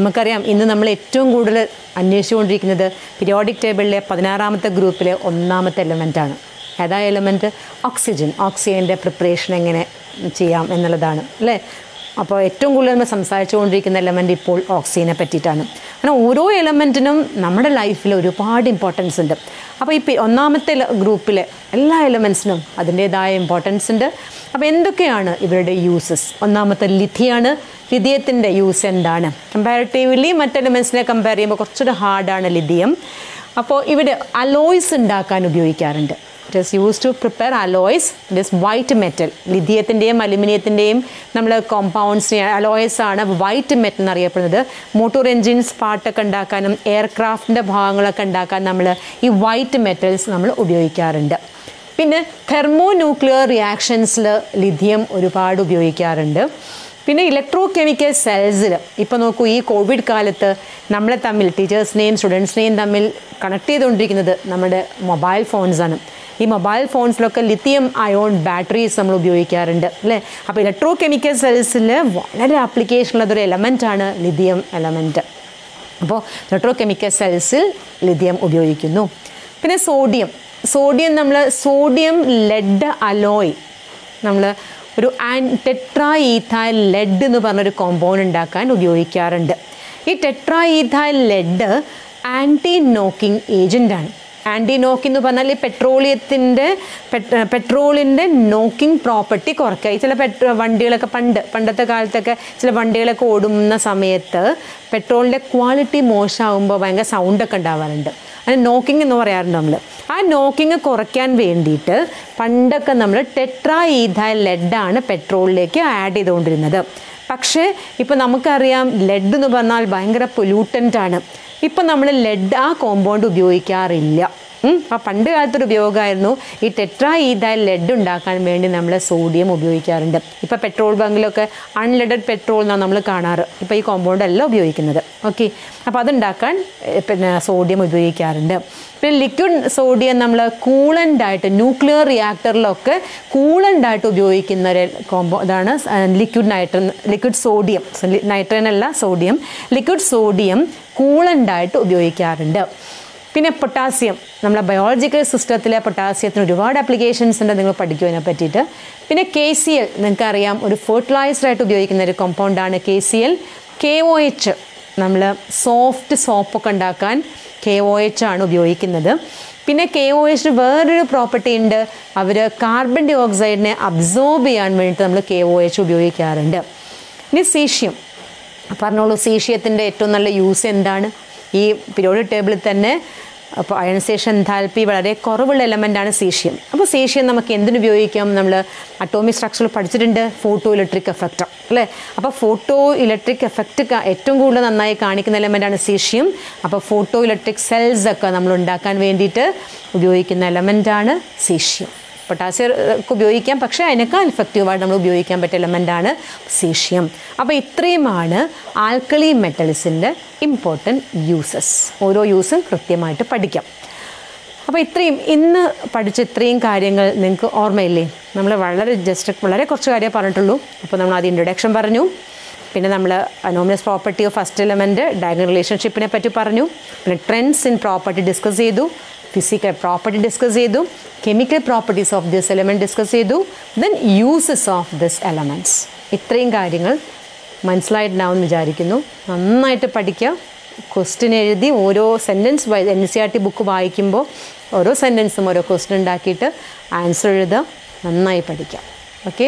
നമുക്കറിയാം ഇന്ന് നമ്മൾ ഏറ്റവും കൂടുതൽ അന്വേഷിച്ചുകൊണ്ടിരിക്കുന്നത് പിരിയോഡിക് ടേബിളിലെ പതിനാറാമത്തെ ഗ്രൂപ്പിലെ ഒന്നാമത്തെ എലമെന്റാണ് ഏതാ എലമെന്റ് ഓക്സിജൻ ഓക്സിജന്റെ പ്രിപ്പറേഷൻ എങ്ങനെ ചെയ്യാം എന്നുള്ളതാണ്. അല്ലേ? അപ്പോൾ ഏറ്റവും കൂടുതൽ നമ്മൾ സംസാരിച്ചുകൊണ്ടിരിക്കുന്ന എലമെന്റ് ഇപ്പോൾ ഓക്സിജനെ പറ്റിയിട്ടാണ്. അങ്ങനെ ഓരോ എലമെന്റിനും നമ്മുടെ ലൈഫിൽ ഒരുപാട് ഇമ്പോർട്ടൻസ് ഉണ്ട്. അപ്പോൾ ഈ ഒന്നാമത്തെ ഗ്രൂപ്പിലെ എല്ലാ എലമെൻസിനും അതിന്റേതായ ഇമ്പോർട്ടൻസ് ഉണ്ട്. അപ്പോൾ എന്തൊക്കെയാണ് ഇവരുടെ യൂസസ് ഒന്നാമത്തെ ലിഥിയാണ് ലിഥിയത്തിന്റെ യൂസ് എന്താണ്? കമ്പാരിറ്റീവ്ലി മറ്റ് എലമെൻസിനെ കമ്പയർ ചെയ്യുമ്പോൾ കുറച്ചുകൂടെ ഹാർഡാണ് ലിഥിയം അപ്പോൾ ഇവിടെ അലോയ്സ് ഉണ്ടാക്കാൻ ഉപയോഗിക്കാറുണ്ട്. It is use to prepare alloys it is white metal ലിഥിയത്തിന്റെയും അലുമിനിയത്തിന്റെയും നമ്മൾ കോമ്പൗണ്ട്സിനെ അലോയ്സ് ആണ് വൈറ്റ് മെറ്റൽ എന്നറിയപ്പെടുന്നത്. മോട്ടോർ എൻജിൻസ് പാർട്ടൊക്കെ ഉണ്ടാക്കാനും എയർക്രാഫ്റ്റിന്റെ ഭാഗങ്ങളൊക്കെ ഉണ്ടാക്കാൻ നമ്മൾ ഈ വൈറ്റ് മെറ്റൽസ് നമ്മൾ ഉപയോഗിക്കാറുണ്ട്. പിന്നെ തെർമോ ന്യൂക്ലിയർ റിയാക്ഷൻസിൽ ലിഥിയം ഒരുപാട് ഉപയോഗിക്കാറുണ്ട്. പിന്നെ ഇലക്ട്രോ കെമിക്കൽ സെൽസിൽ ഇപ്പോൾ നോക്കൂ ഈ കോവിഡ് കാലത്ത് നമ്മളെ തമ്മിൽ ടീച്ചേഴ്സിനെയും സ്റ്റുഡൻസിനെയും തമ്മിൽ കണക്ട് ചെയ്തുകൊണ്ടിരിക്കുന്നത് നമ്മുടെ മൊബൈൽ ഫോൺസാണ് ഈ മൊബൈൽ ഫോൺസിലൊക്കെ ലിത്തിയം അയോൺ ബാറ്ററീസ് നമ്മൾ ഉപയോഗിക്കാറുണ്ട് അല്ലേ? അപ്പോൾ ഇലക്ട്രോ കെമിക്കൽ സെൽസിൽ വളരെ ആപ്ലിക്കേഷനുള്ളതൊരു എലമെന്റാണ് ലിഥിയം എലമെന്റ് അപ്പോൾ ഇലക്ട്രോ കെമിക്കൽ സെൽസിൽ ലിഥിയം ഉപയോഗിക്കുന്നു. പിന്നെ സോഡിയം സോഡിയം നമ്മൾ സോഡിയം ലെഡ് അലോയ് നമ്മൾ ഒരു ടെട്രാ ഈഥായിൽ ലെഡ് എന്ന് പറഞ്ഞൊരു കോമ്പൗണ്ട് ഉണ്ടാക്കാൻ ഉപയോഗിക്കാറുണ്ട്. ഈ tetra ethyl lead anti knocking ഏജന്റാണ് anti നോക്ക് എന്ന് പറഞ്ഞാൽ ഈ പെട്രോളിയത്തിന്റെ പെട്രോളിന്റെ നോക്കിംഗ് പ്രോപ്പർട്ടി കുറയ്ക്കുക. ചില പെട്രോ വണ്ടികളൊക്കെ പണ്ട് പണ്ടത്തെ കാലത്തൊക്കെ ചില വണ്ടികളൊക്കെ ഓടുന്ന സമയത്ത് പെട്രോളിന്റെ ക്വാളിറ്റി മോശമാകുമ്പോൾ ഭയങ്കര സൗണ്ടൊക്കെ ഉണ്ടാവാറുണ്ട്. അതിന് നോക്കിംഗ് എന്ന് പറയാറുണ്ട് നമ്മൾ ആ നോക്കിംഗ് കുറയ്ക്കാൻ വേണ്ടിയിട്ട് പണ്ടൊക്കെ നമ്മൾ ടെട്രാ ഈഥ ലെഡാണ് പെട്രോളിലേക്ക് ആഡ് ചെയ്തുകൊണ്ടിരുന്നത്. പക്ഷേ ഇപ്പോൾ നമുക്കറിയാം ലെഡ് എന്ന് പറഞ്ഞാൽ ഭയങ്കര പൊല്യൂട്ടന്റ് ആണ്. ഇപ്പം നമ്മൾ ലെഡ് ആ കോമ്പൗണ്ട് ഉപയോഗിക്കാറില്ല. ആ പണ്ട് കാലത്തൊരു ഉപയോഗമായിരുന്നു ഈ ടെട്രാ ഈതായ ലെഡ് ഉണ്ടാക്കാൻ വേണ്ടി നമ്മൾ സോഡിയം ഉപയോഗിക്കാറുണ്ട്. ഇപ്പോൾ പെട്രോൾ ബങ്കിലൊക്കെ അൺലെഡഡ് പെട്രോൾ എന്നാണ് നമ്മൾ കാണാറ്. ഇപ്പോൾ ഈ കോമ്പൗണ്ട് അല്ല ഉപയോഗിക്കുന്നത്. ഓക്കെ അപ്പോൾ അതുണ്ടാക്കാൻ പിന്നെ സോഡിയം ഉപയോഗിക്കാറുണ്ട്. പിന്നെ ലിക്വിഡ് സോഡിയം നമ്മൾ കൂളന്റായിട്ട് ന്യൂക്ലിയർ റിയാക്ടറിലൊക്കെ കൂളന്റായിട്ട് ഉപയോഗിക്കുന്ന ഒരു കോമ്പോ ഇതാണ് liquid nitrogen liquid sodium nitrogen അല്ല സോഡിയം ലിക്വിഡ് സോഡിയം കൂളന്റായിട്ട് ഉപയോഗിക്കാറുണ്ട്. പിന്നെ പൊട്ടാസ്യം നമ്മളെ ബയോളജിക്കൽ സിസ്റ്റത്തിലെ പൊട്ടാസ്യത്തിന് ഒരുപാട് ആപ്ലിക്കേഷൻസ് ഉണ്ട് നിങ്ങൾ പഠിക്കും അതിനെ പറ്റിയിട്ട്. പിന്നെ കെ സി എൽ നിങ്ങൾക്കറിയാം ഒരു ഫെർട്ടിലൈസറായിട്ട് ഉപയോഗിക്കുന്ന ഒരു കോമ്പൗണ്ടാണ് K C L K O H നമ്മൾ സോഫ്റ്റ് സോപ്പൊക്കെ ഉണ്ടാക്കാൻ കെ ഒ എച്ച് ആണ് ഉപയോഗിക്കുന്നത്. പിന്നെ കെ ഒ എച്ച് വേറൊരു പ്രോപ്പർട്ടി ഉണ്ട്. അവർ കാർബൺ ഡൈ ഓക്സൈഡിനെ അബ്സോർബ് ചെയ്യാൻ വേണ്ടിയിട്ട് നമ്മൾ കെ ഒ എച്ച് ഉപയോഗിക്കാറുണ്ട്. ഇനി സീഷ്യം പറഞ്ഞോളൂ സീഷ്യത്തിന്റെ ഏറ്റവും നല്ല യൂസ് എന്താണ്? ഈ പീരിയോഡിക് ടേബിളിൽ തന്നെ അപ്പോൾ അയൺസേഷൻ എൻതാൽപ്പി വളരെ കുറവുള്ള എലമെന്റാണ് സീഷ്യം അപ്പോൾ സീഷ്യം നമുക്ക് എന്തിനു ഉപയോഗിക്കാം? നമ്മൾ അറ്റോമിക് സ്ട്രക്ചർ പഠിച്ചിട്ടുണ്ട് ഫോട്ടോ ഇലക്ട്രിക് എഫക്റ്റ് അല്ലേ? അപ്പോൾ ഫോട്ടോ ഇലക്ട്രിക് എഫക്റ്റ് ഏറ്റവും കൂടുതൽ നന്നായി കാണിക്കുന്ന എലമെന്റാണ് സീഷ്യം അപ്പോൾ ഫോട്ടോ ഇലക്ട്രിക് സെൽസ് ഒക്കെ നമ്മൾ ഉണ്ടാക്കാൻ വേണ്ടിയിട്ട് ഉപയോഗിക്കുന്ന എലമെന്റാണ് സീഷ്യം പൊട്ടാസ്യം ഒക്കെ ഉപയോഗിക്കാം. പക്ഷേ അതിനേക്കാൾ ഇഫക്റ്റീവായിട്ട് നമ്മൾ ഉപയോഗിക്കാൻ പറ്റിയ എലമെന്റാണ് സീഷ്യം അപ്പോൾ ഇത്രയുമാണ് ആൽക്കലി മെറ്റൽസിന്റെ ഇമ്പോർട്ടന്റ് യൂസസ് ഓരോ യൂസും കൃത്യമായിട്ട് പഠിക്കാം. അപ്പോൾ ഇത്രയും ഇന്ന് പഠിച്ച ഇത്രയും കാര്യങ്ങൾ നിങ്ങൾക്ക് ഓർമ്മയില്ലേ? നമ്മൾ വളരെ ജസ്റ്റ് വളരെ കുറച്ച് കാര്യമേ പറഞ്ഞിട്ടുള്ളൂ. അപ്പോൾ നമ്മൾ ആദ്യം ഇൻട്രൊഡക്ഷൻ പറഞ്ഞു. പിന്നെ നമ്മൾ anomalous property of first element diagonal റിലേഷൻഷിപ്പിനെ പറ്റി പറഞ്ഞു. പിന്നെ ട്രെൻഡ്സ് ഇൻ പ്രോപ്പർട്ടി ഡിസ്കസ് ചെയ്തു. ഫിസിക്കൽ പ്രോപ്പർട്ടി ഡിസ്കസ് ചെയ്തു chemical properties of this element discuss ചെയ്തു then uses of this elements ഇത്രയും കാര്യങ്ങൾ മനസ്സിലായിട്ടുണ്ടാവുമെന്ന് വിചാരിക്കുന്നു. നന്നായിട്ട് പഠിക്കുക. ക്വസ്റ്റ്യൻ എഴുതി ഓരോ sentence N C R T book വായിക്കുമ്പോൾ ഓരോ സെന്റൻസും ഓരോ ക്വസ്റ്റ്യൻ ഉണ്ടാക്കിയിട്ട് ആൻസർ എഴുതുക. നന്നായി പഠിക്കാം ഓക്കെ